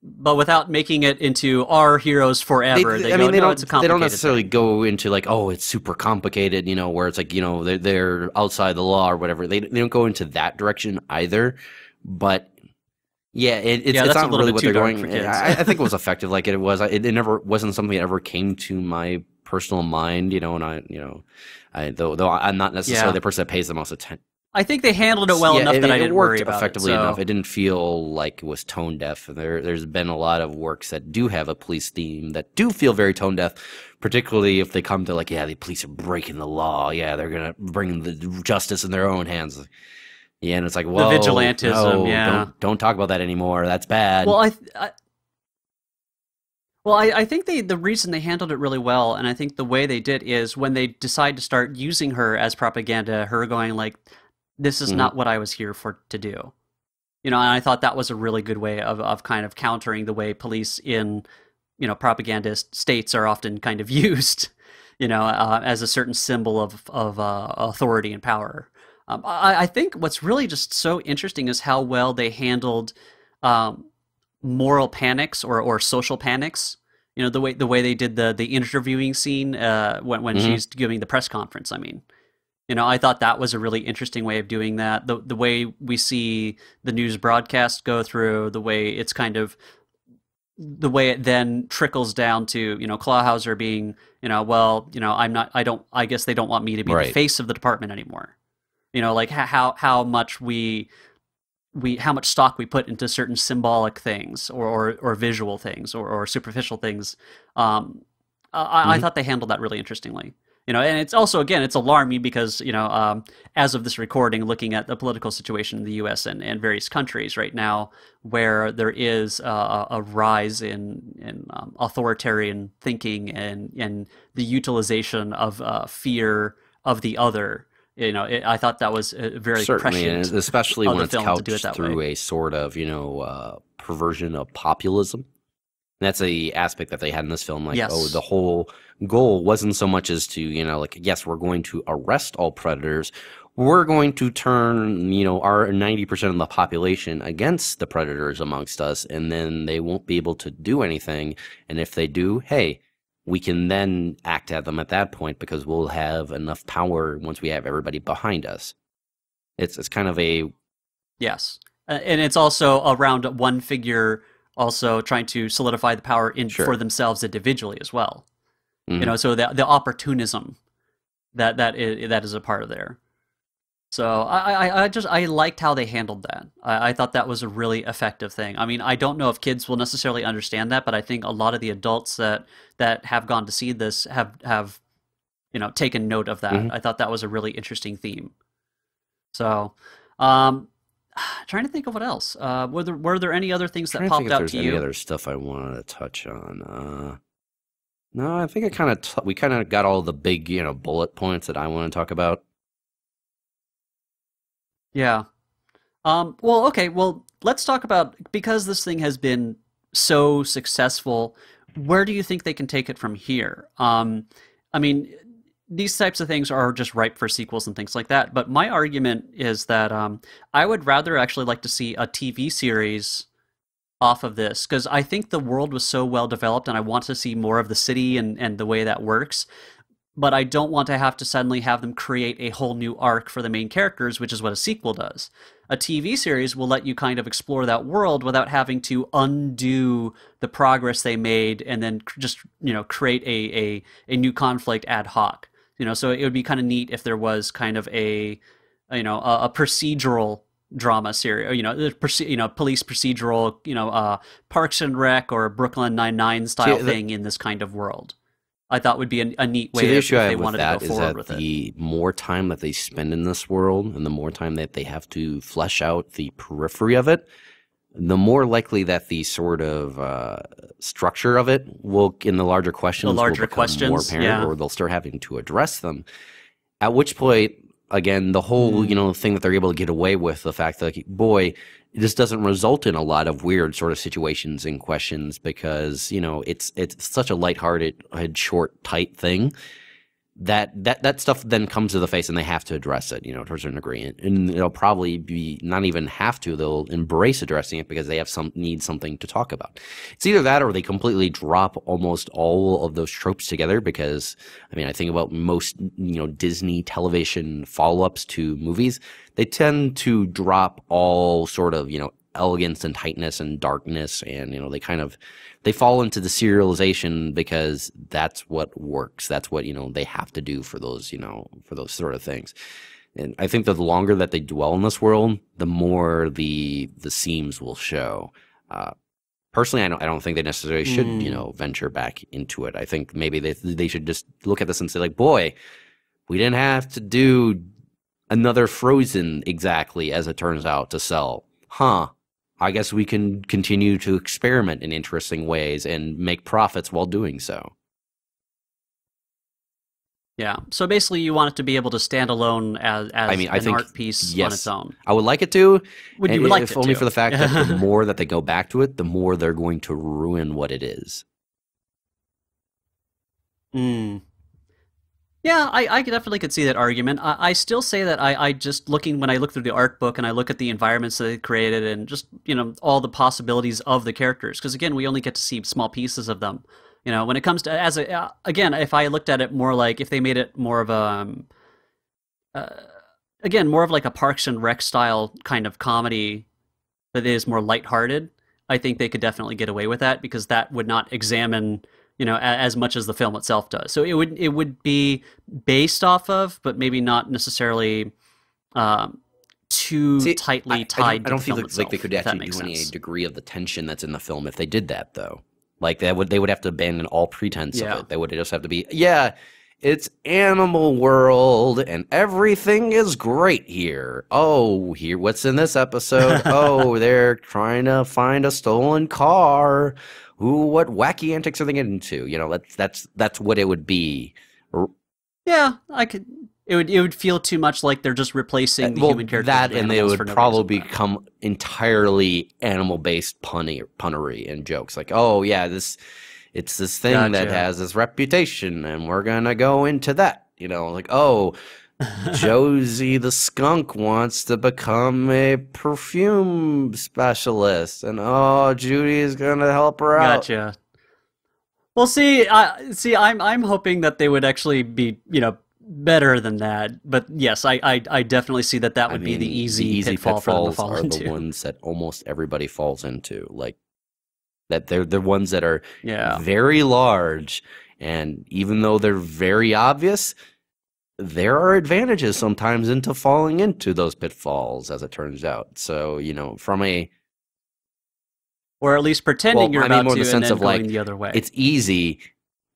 but without making it into our heroes They, forever. They, I go, mean, they no, don't. They don't necessarily thing." go into like, oh, it's super complicated. You know, where it's like, you know, they're, they're outside the law or whatever. They they don't go into that direction either. But Yeah, it, it's, Yeah, it's that's not really what they're going. for. I, I think it was effective, like it was. It, it never wasn't something that ever came to my personal mind, you know. And I, you know, I though though I'm not necessarily Yeah. the person that pays the most attention. I think they handled it well Yeah, enough it, that I it didn't worked worry about effectively it. so- enough. It didn't feel like it was tone deaf. There, there's been a lot of works that do have a police theme that do feel very tone deaf, particularly if they come to like, yeah, the police are breaking the law. Yeah, they're gonna bring the justice in their own hands. Yeah, and it's like, whoa, vigilantism, no, yeah. don't don't talk about that anymore. That's bad. Well, I, I well, I, I think they the reason they handled it really well, and I think the way they did is when they decide to start using her as propaganda, her going like, "This is Mhm. not what I was here for to do," you know. And I thought that was a really good way of of kind of countering the way police in you know propagandist states are often kind of used, you know, uh, as a certain symbol of of uh, authority and power. Um, I, I think what's really just so interesting is how well they handled um, moral panics or, or social panics. You know the way the way they did the the interviewing scene uh, when when Mhm. she's giving the press conference. I mean, you know, I thought that was a really interesting way of doing that. The the way we see the news broadcast go through, the way it's kind of the way it then trickles down to you know Clawhauser being you know well you know I'm not I don't I guess they don't want me to be the face of the department anymore. You know, like how how much we we how much stock we put into certain symbolic things or or, or visual things or, or superficial things. Um, I, I Mhm. thought they handled that really interestingly. You know, and it's also again it's alarming because you know um, as of this recording, looking at the political situation in the U.S. and, and various countries right now, where there is a, a rise in in um, authoritarian thinking and and the utilization of uh, fear of the other. You know, it, I thought that was uh, very Certainly, especially when it's do it couched through way. a sort of you know uh, perversion of populism. And that's a aspect that they had in this film. Like, oh, the whole goal wasn't so much as to you know, like, yes, we're going to arrest all predators. We're going to turn you know our ninety percent of the population against the predators amongst us, and then they won't be able to do anything. And if they do, hey, we can then act at them at that point because we'll have enough power once we have everybody behind us. It's it's kind of a Yes, Uh, and it's also around one figure also trying to solidify the power in Sure. for themselves individually as well. mhm. You know, so the the opportunism that that is, that is a part of there. So I, I, I just I liked how they handled that. I, I thought that was a really effective thing. I mean, I don't know if kids will necessarily understand that, but I think a lot of the adults that that have gone to see this have have you know taken note of that. Mhm. I thought that was a really interesting theme. So, um, trying to think of what else. Uh, were there were there any other things that to popped think out there's to any you? other stuff I wanted to touch on. Uh, no, I think I kind of t- we kind of got all the big you know bullet points that I want to talk about. Yeah. Um, well, okay. Well, let's talk about because this thing has been so successful. Where do you think they can take it from here? Um, I mean, these types of things are just ripe for sequels and things like that. But my argument is that um, I would rather actually like to see a TV series off of this because I think the world was so well developed and I want to see more of the city and, and the way that works. But I don't want to have to suddenly have them create a whole new arc for the main characters, which is what a sequel does. A TV series will let you kind of explore that world without having to undo the progress they made and then just you know create a a, a new conflict ad hoc. You know, so it would be kind of neat if there was kind of a you know a, a procedural drama series you know the you know police procedural you know uh parks and rec or brooklyn 99 style the- thing in this kind of world. I thought would be a, a neat way See, the if, issue if they wanted to that go is forward that with it. the more time that they spend in this world and the more time that they have to flesh out the periphery of it, the more likely that the sort of uh, structure of it will, in the larger questions, larger will become more apparent, yeah. or they'll start having to address them. At which point, again, the whole you Mm. know thing that they're able to get away with the fact that like, boy, this doesn't result in a lot of weird sort of situations and questions because you know it's it's such a lighthearted, short, tight thing that that that stuff then comes to the face and they have to address it, you know, to a certain degree, and, and they'll probably be not even have to; they'll embrace addressing it because they have some need something to talk about. It's either that or they completely drop almost all of those tropes together. Because I mean, I think about most you know Disney television follow ups to movies; they tend to drop all sort of you know elegance and tightness and darkness and you know they kind of they fall into the serialization because that's what works. That's what you know they have to do for those you know for those sort of things. And i think that the longer that they dwell in this world the more the the seams will show. Uh, personally I don't, I don't think they necessarily should Mm. you know venture back into it. I think maybe they they should just look at this and say like boy we didn't have to do another frozen exactly as it turns out to sell. Huh i guess we can continue to experiment in interesting ways and make profits while doing so Yeah. So basically, you want it to be able to stand alone as, as I mean, I think- art piece on its own. i would like it to Would you would like if it only to. for the fact that the more that they go back to it the more they're going to ruin what it is Mm. Yeah, I, I definitely could see that argument. I, I still say that I, I just looking when I look through the art book and I look at the environments that they created and just you know all the possibilities of the characters because again we only get to see small pieces of them. You know when it comes to as a uh, again if I looked at it more like if they made it more of a um, uh, again more of like a Parks and Rec style kind of comedy that is more lighthearted, I think they could definitely get away with that because that would not examine you know a- as much as the film itself does. So it would it would be based off of, but maybe not necessarily um, too See, tightly I, I tied. don't, I don't feel like, like they could actually do any sense. degree of the tension that's in the film if they did that though. Like that would they would have to abandon all pretense Yeah. of it. They would just have to be yeah, it's animal world and everything is great here. Oh, here what's in this episode? oh, they're trying to find a stolen car. Ooh, what wacky antics are they getting into? You know, that's that's that's what it would be. Yeah, I could. It would it would feel too much like they're just uh, replacing the well, human characters. that and they would no probably reason. become entirely animal based punny punnery and jokes like oh yeah this it's this thing that has this reputation and we're gonna go into that you know like oh josie the skunk wants to become a perfume specialist and oh Judy is gonna help her out Gotcha. Well, see, I see. I'm I'm hoping that they would actually be, you know, better than that. But yes, I I, I definitely see that that I would be the mean, easy, pitfall for them to fall are into. the ones that almost everybody falls into like that they're the ones that are Yeah. very large and even though they're very obvious there are advantages sometimes into falling into those pitfalls as it turns out so you know from a Or at least pretending Well, you're I mean about more in to the and sense of, like, the other way. it's easy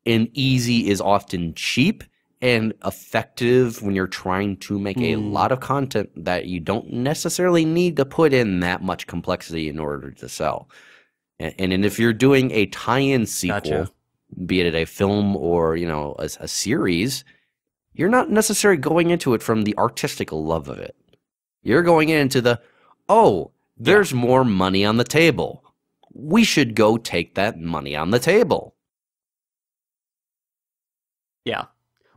and easy is often cheap and effective when you're trying to make a Hmm. lot of content that you don't necessarily need to put in that much complexity in order to sell and, and, and if you're doing a tie-in sequel Gotcha. be it a film or you know a, a series you're not necessarily going into it from the artistic love of it you're going into the oh there's more money on the table we should go take that money on the table Yeah.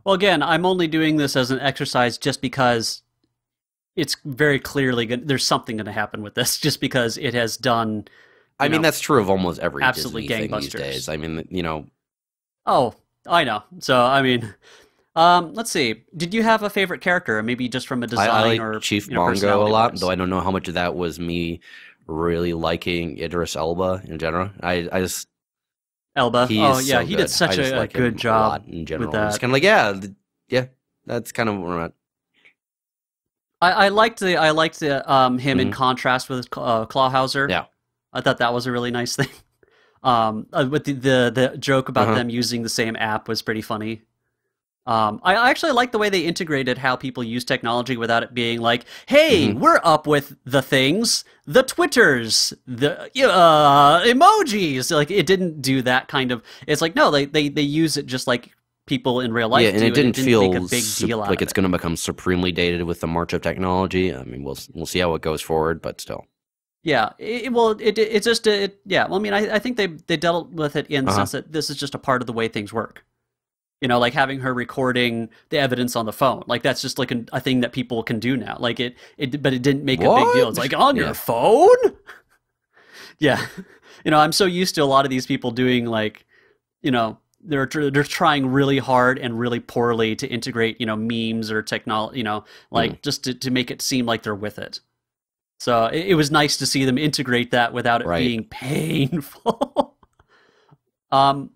Well, again, I'm only doing this as an exercise just because it's very clearly going there's something going to happen with this just because it has done I mean, know, that's true of almost every absolutely Disney thing these days. I mean, you know, Oh, I know. So, I mean, um, let's see. Did you have a favorite character, maybe just from a design I like or Chief you know, Bogo a lot, personality-wise? though I don't know how much of that was me really liking Idris Elba in general. I, I just Elba. oh, yeah, so he good. did such a, a like good job. lot in general. that. It's kind of like yeah, yeah, that's kind of what we're at. I, I liked the I liked the um him in Mhm. contrast with uh, Clawhauser. Yeah. I thought that was a really nice thing. Um, uh, with the, the the joke about Uh-huh. them using the same app was pretty funny. Um, I actually like the way they integrated how people use technology without it being like, "Hey, Mhm. we're up with the things, the twitters, the uh, emojis." Like it didn't do that kind of. It's like no, they they they use it just like people in real life. yeah, and do, it didn't, feel make a big sup- deal out like it's it. going to become supremely dated with the march of technology. I mean, we'll we'll see how it goes forward, but still. Yeah, it, well, it it- it's just it, yeah. Well, I mean, I, I think they they dealt with it in the Uh-huh. sense that this is just a part of the way things work. You know, like having her recording the evidence on the phone, like that's just like an, a thing that people can do now. Like it, it, but it didn't make a big deal. It's like on Yeah. your phone. yeah, you know, I'm so used to a lot of these people doing like, you know, they're they're trying really hard and really poorly to integrate, you know, memes or technology, you know, like Mm. just to, to make it seem like they're with it. So it, it was nice to see them integrate that without it Right. being painful. um,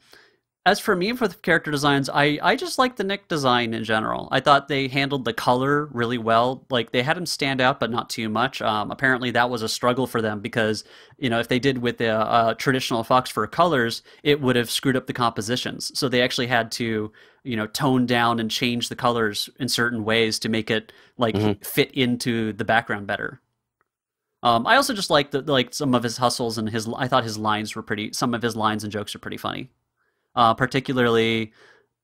as for me, for the character designs, I, I just like the Nick design in general. I thought they handled the color really well. Like they had him stand out, but not too much. Um, apparently, that was a struggle for them because you know if they did with the uh, traditional Fox fur colors, it would have screwed up the compositions. So they actually had to you know tone down and change the colors in certain ways to make it like Mhm. fit into the background better. Um, I also just like the like some of his hustles and his. I thought his lines were pretty. Some of his lines and jokes are pretty funny. Uh, particularly,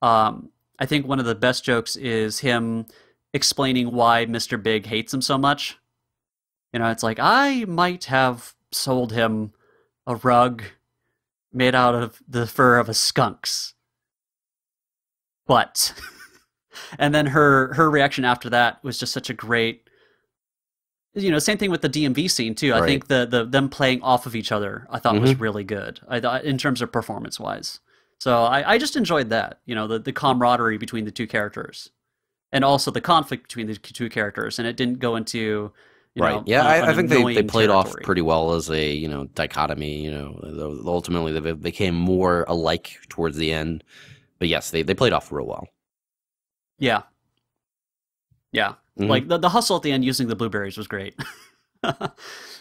um, I think one of the best jokes is him explaining why Mr. Big hates him so much. You know, it's like I might have sold him a rug made out of the fur of a skunk's, but. and then her her reaction after that was just such a great you know, same thing with the DMV scene too. I think the the them playing off of each other, I thought was Mhm. really good. I thought in terms of performance wise. So I, I just enjoyed that. You know, the the camaraderie between the two characters, and also the conflict between the two characters, and it didn't go into you right. know, yeah, I, I think they, they played off pretty well as a you know dichotomy. You know, ultimately they became more alike towards the end. But yes, they, they played off real well. Yeah, yeah. Mhm. Like the the hustle at the end using the blueberries was great.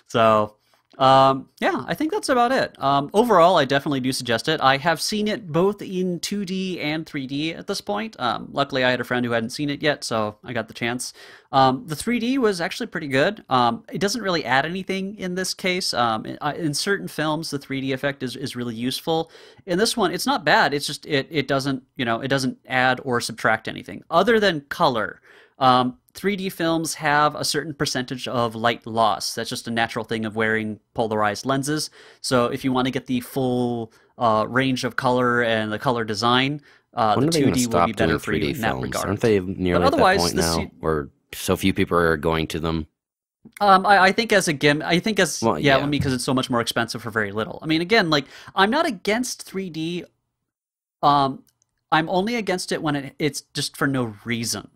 so um, yeah, I think that's about it. Um, overall, I definitely do suggest it. I have seen it both in 2D and 3D at this point. Um, luckily, I had a friend who hadn't seen it yet, so I got the chance. Um, the 3D was actually pretty good. Um, it doesn't really add anything in this case. Um, in, in certain films, the 3D effect is, is really useful. In this one, it's not bad. It's just it it doesn't you know it doesn't add or subtract anything other than color. Um, 3D films have a certain percentage of light loss. That's just a natural thing of wearing polarized lenses. So if you want to get the full uh, range of color and the color design, uh, the when are they going to 2D will be better for you 3D in that films? regard. Aren't they nearly at that point now, where so few people are going to them? Um, I, I think as a gim, I think as Well, yeah, yeah. I mean, because it's so much more expensive for very little. I mean, again, like I'm not against 3D. Um, I'm only against it when it, it's just for no reason.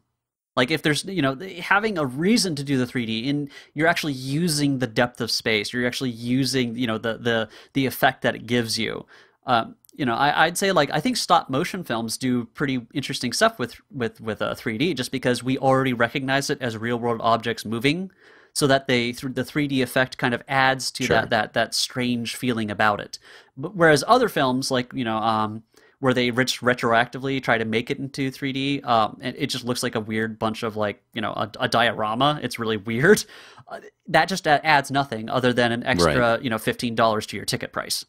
Like if there's you know having a reason to do the 3D, and you're actually using the depth of space, you're actually using you know the the the effect that it gives you. Um, you know, I, I'd say like I think stop motion films do pretty interesting stuff with with with uh, 3D, just because we already recognize it as real world objects moving, so that they through the 3D effect kind of adds to Sure. that that that strange feeling about it. But whereas other films like you know um, where they rich retroactively try to make it into 3D, um, and it just looks like a weird bunch of like you know a, a diorama. It's really weird. Uh, that just adds nothing other than an extra you know fifteen dollars to your ticket price.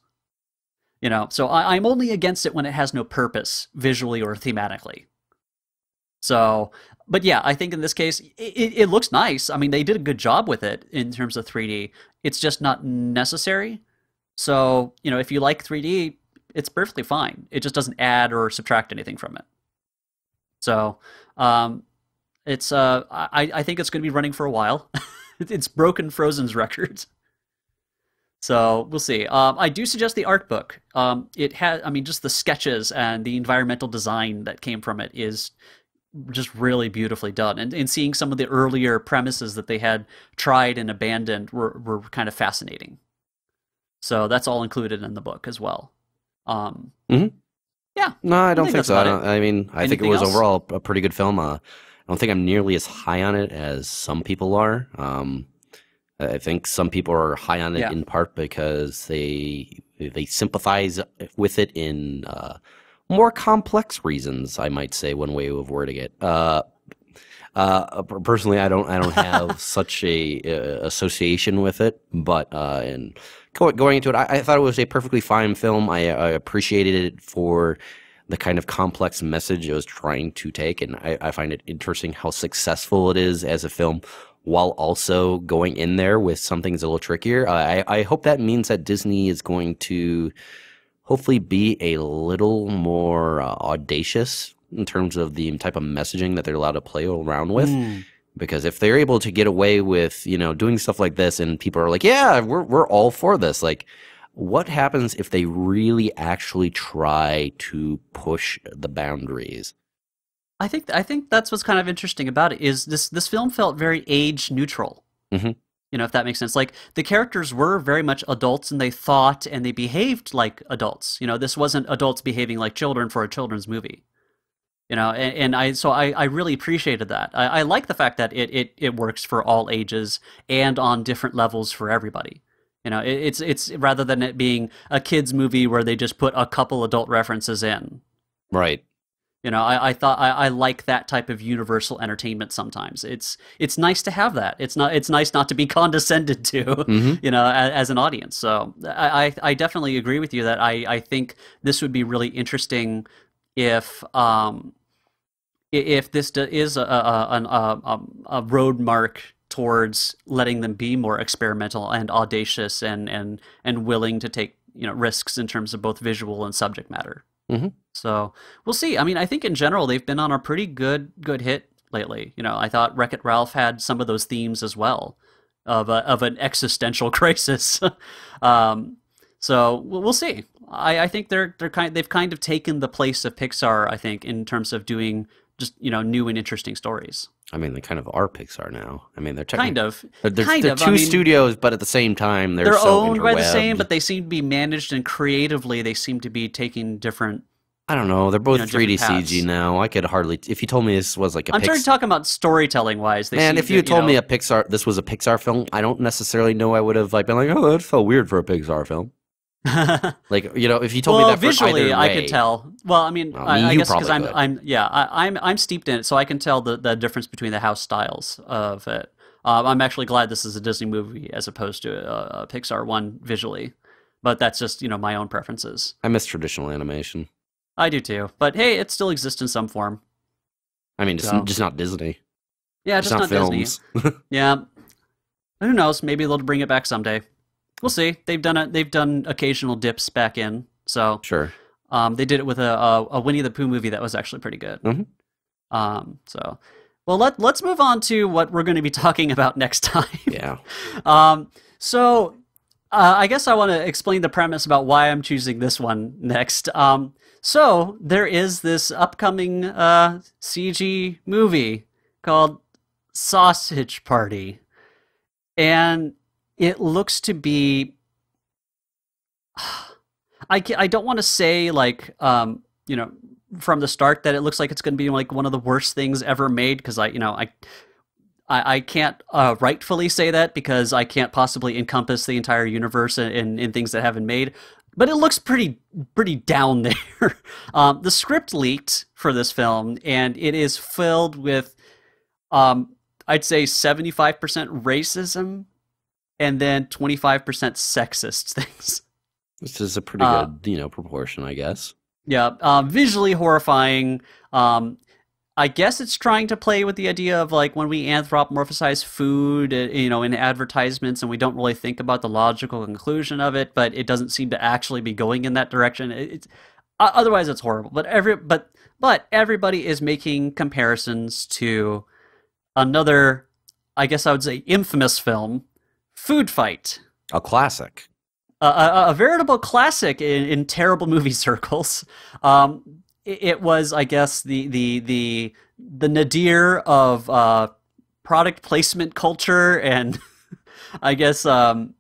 You know, so I, I'm only against it when it has no purpose visually or thematically. So, but yeah, I think in this case, it, it looks nice. I mean, they did a good job with it in terms of 3D. It's just not necessary. So, you know, if you like 3D, it's perfectly fine. It just doesn't add or subtract anything from it. So, um, it's uh, I I think it's going to be running for a while. it's broken Frozen's record. So we'll see. Um, I do suggest the art book. Um, it has, I mean, just the sketches and the environmental design that came from it is just really beautifully done. And, and seeing some of the earlier premises that they had tried and abandoned were, were kind of fascinating. So that's all included in the book as well. Um, yeah. No, I don't think think, so. I, don't, I mean, I think it was else? overall a pretty good film. Uh, I don't think I'm nearly as high on it as some people are. Um, I think some people are high on it Yeah. in part because they they sympathize with it in uh, more complex reasons. I might say one way of wording it. Uh, uh, personally, I don't I don't have such a uh, association with it, but uh, and going into it, I, I thought it was a perfectly fine film. I, I appreciated it for the kind of complex message it was trying to take, and I, I find it interesting how successful it is as a film, while also going in there with something that's a little trickier. I, I hope that means that Disney is going to hopefully be a little more uh, audacious in terms of the type of messaging that they're allowed to play around with mm, because if they're able to get away with you know doing stuff like this and people are like yeah we're, we're all for this like what happens if they really actually try to push the boundaries I think I think that's what's kind of interesting about it is this this film felt very age neutral. Mhm. You know, if that makes sense. Like the characters were very much adults and they thought and they behaved like adults. You know, this wasn't adults behaving like children for a children's movie. You know, and, and I so I, I really appreciated that. I, I like the fact that it, it it works for all ages and on different levels for everybody. You know, it, it's it's rather than it being a kids movie where they just put a couple adult references in. Right. You know, I, I thought I, I like that type of universal entertainment. Sometimes it's it's nice to have that. It's not it's nice not to be condescended to. Mhm. You know, as, as an audience. So I, I I definitely agree with you that I I think this would be really interesting if um if this is a a, a, a, a road mark towards letting them be more experimental and audacious and and and willing to take you know risks in terms of both visual and subject matter. Mhm. So we'll see. I mean, I think in general they've been on a pretty good good hit lately. You know, I thought Wreck It Ralph had some of those themes as well of a, of an existential crisis. um, so we'll we'll see. I, I think they're they're kind they've kind of taken the place of Pixar. I think in terms of doing just you know new and interesting stories. I mean, they kind of are Pixar now. I mean, they're Kind of. They're, they're, kind they're of, two I mean- studios, but at the same time, they're, They're, so owned by the same, but they seem to be managed and creatively they seem to be taking different. I don't know. They're both know, different 3D. CG now. I could hardly. If you told me this was like a I'm Pixar, talking about storytelling wise. They seem if to, you told me know- a Pixar, this was a Pixar film, I don't necessarily know I would have like been like, oh, that felt weird for a Pixar film. Like you know, if you told well, me that for visually, I could tell. Well, I mean, Well, I, me, I guess because I'm. I'm, yeah, I, I'm, I'm steeped in it, so I can tell the, the difference between the house styles of it. Um, I'm actually glad this is a Disney movie as opposed to a, a Pixar one visually, but that's just you know my own preferences. I miss traditional animation. I do too, but hey, it still exists in some form. I mean, just So- just not Disney. Yeah, It's just not, Disney. Yeah, who knows? Maybe they'll bring it back someday. We'll see. They've done it. They've done occasional dips back in. So sure. Um, they did it with a, a, a Winnie the Pooh movie that was actually pretty good. Mhm. Um, so, well, let let's move on to what we're going to be talking about next time. Yeah. um, so, uh, I guess I want to explain the premise about why I'm choosing this one next. Um, so there is this upcoming uh, CG movie called Sausage Party, and it looks to be. I, I don't want to say like um you know from the start that it looks like it's going to be like one of the worst things ever made because I you know I I, can't uh, rightfully say that because I can't possibly encompass the entire universe in, in, in things that haven't made. But it looks pretty pretty down there. um, the script leaked for this film, and it is filled with, um, I'd say seventy five percent racism, and then twenty five percent sexist things. This is a pretty Uh, good, you know, proportion, I guess. Yeah, um, visually horrifying. Um, I guess it's trying to play with the idea of like when we anthropomorphize food, uh, you know, in advertisements, and we don't really think about the logical conclusion of it, but it doesn't seem to actually be going in that direction. It's otherwise it's horrible. But every but but everybody is making comparisons to another, I guess I would say, infamous film, Food Fight A classic. a, a, a veritable classic in, in terrible movie circles. Um, it, it was, I guess, the the the the nadir of uh, product placement culture, and I guess um,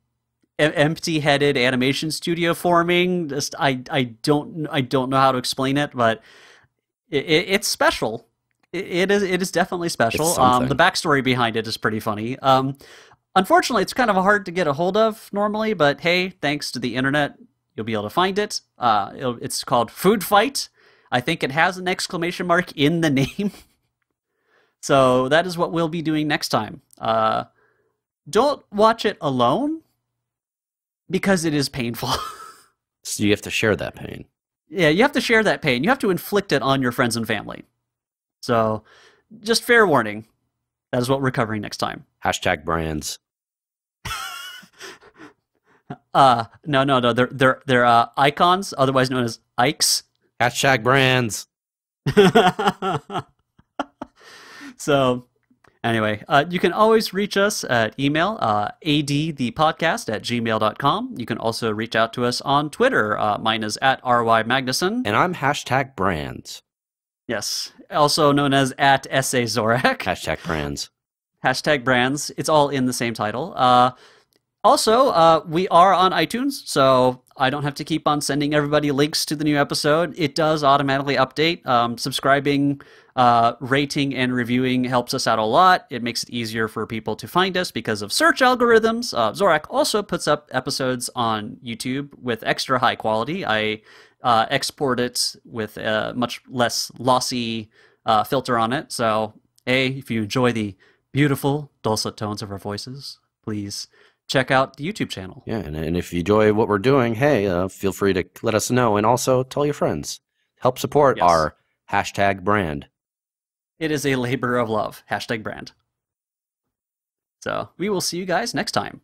em- empty-headed animation studio forming. Just I I don't I don't know how to explain it, but it, it, it's special. It, it is it is definitely special. Um, the backstory behind it is pretty funny. Unfortunately, it's kind of hard to get a hold of normally, but hey, thanks to the internet, you'll be able to find it. Uh, it'll, it's called Food Fight. I think it has an exclamation mark in the name. so that is what we'll be doing next time. Uh, don't watch it alone because it is painful. So you have to share that pain. yeah, you have to share that pain. You have to inflict it on your friends and family. So, just fair warning. That is what we're covering next time. Hashtag brands. Uh, no, no, no. They're they're they're uh, icons, otherwise known as Ikes. Hashtag brands. so, anyway, uh, you can always reach us at email, uh, adthepodcast at gmail.com. You can also reach out to us on Twitter. Uh, mine is at ry rymagnusson. And I'm hashtag brands. Yes. Also known as at sazorak. Hashtag brands. hashtag brands. It's all in the same title. Uh, also, uh, we are on iTunes, so I don't have to keep on sending everybody links to the new episode. It does automatically update. Um, subscribing, uh, rating, and reviewing helps us out a lot. It makes it easier for people to find us because of search algorithms. Uh, Zorak also puts up episodes on YouTube with extra high quality. I uh, export it with a much less lossy uh, filter on it. So, A, if you enjoy the beautiful dulcet tones of our voices, please check out the YouTube channel. Yeah, and, and if you enjoy what we're doing, hey, uh, feel free to let us know, and also tell your friends. Help support Yes. our hashtag brand. It is a labor of love. Hashtag brand. So we will see you guys next time.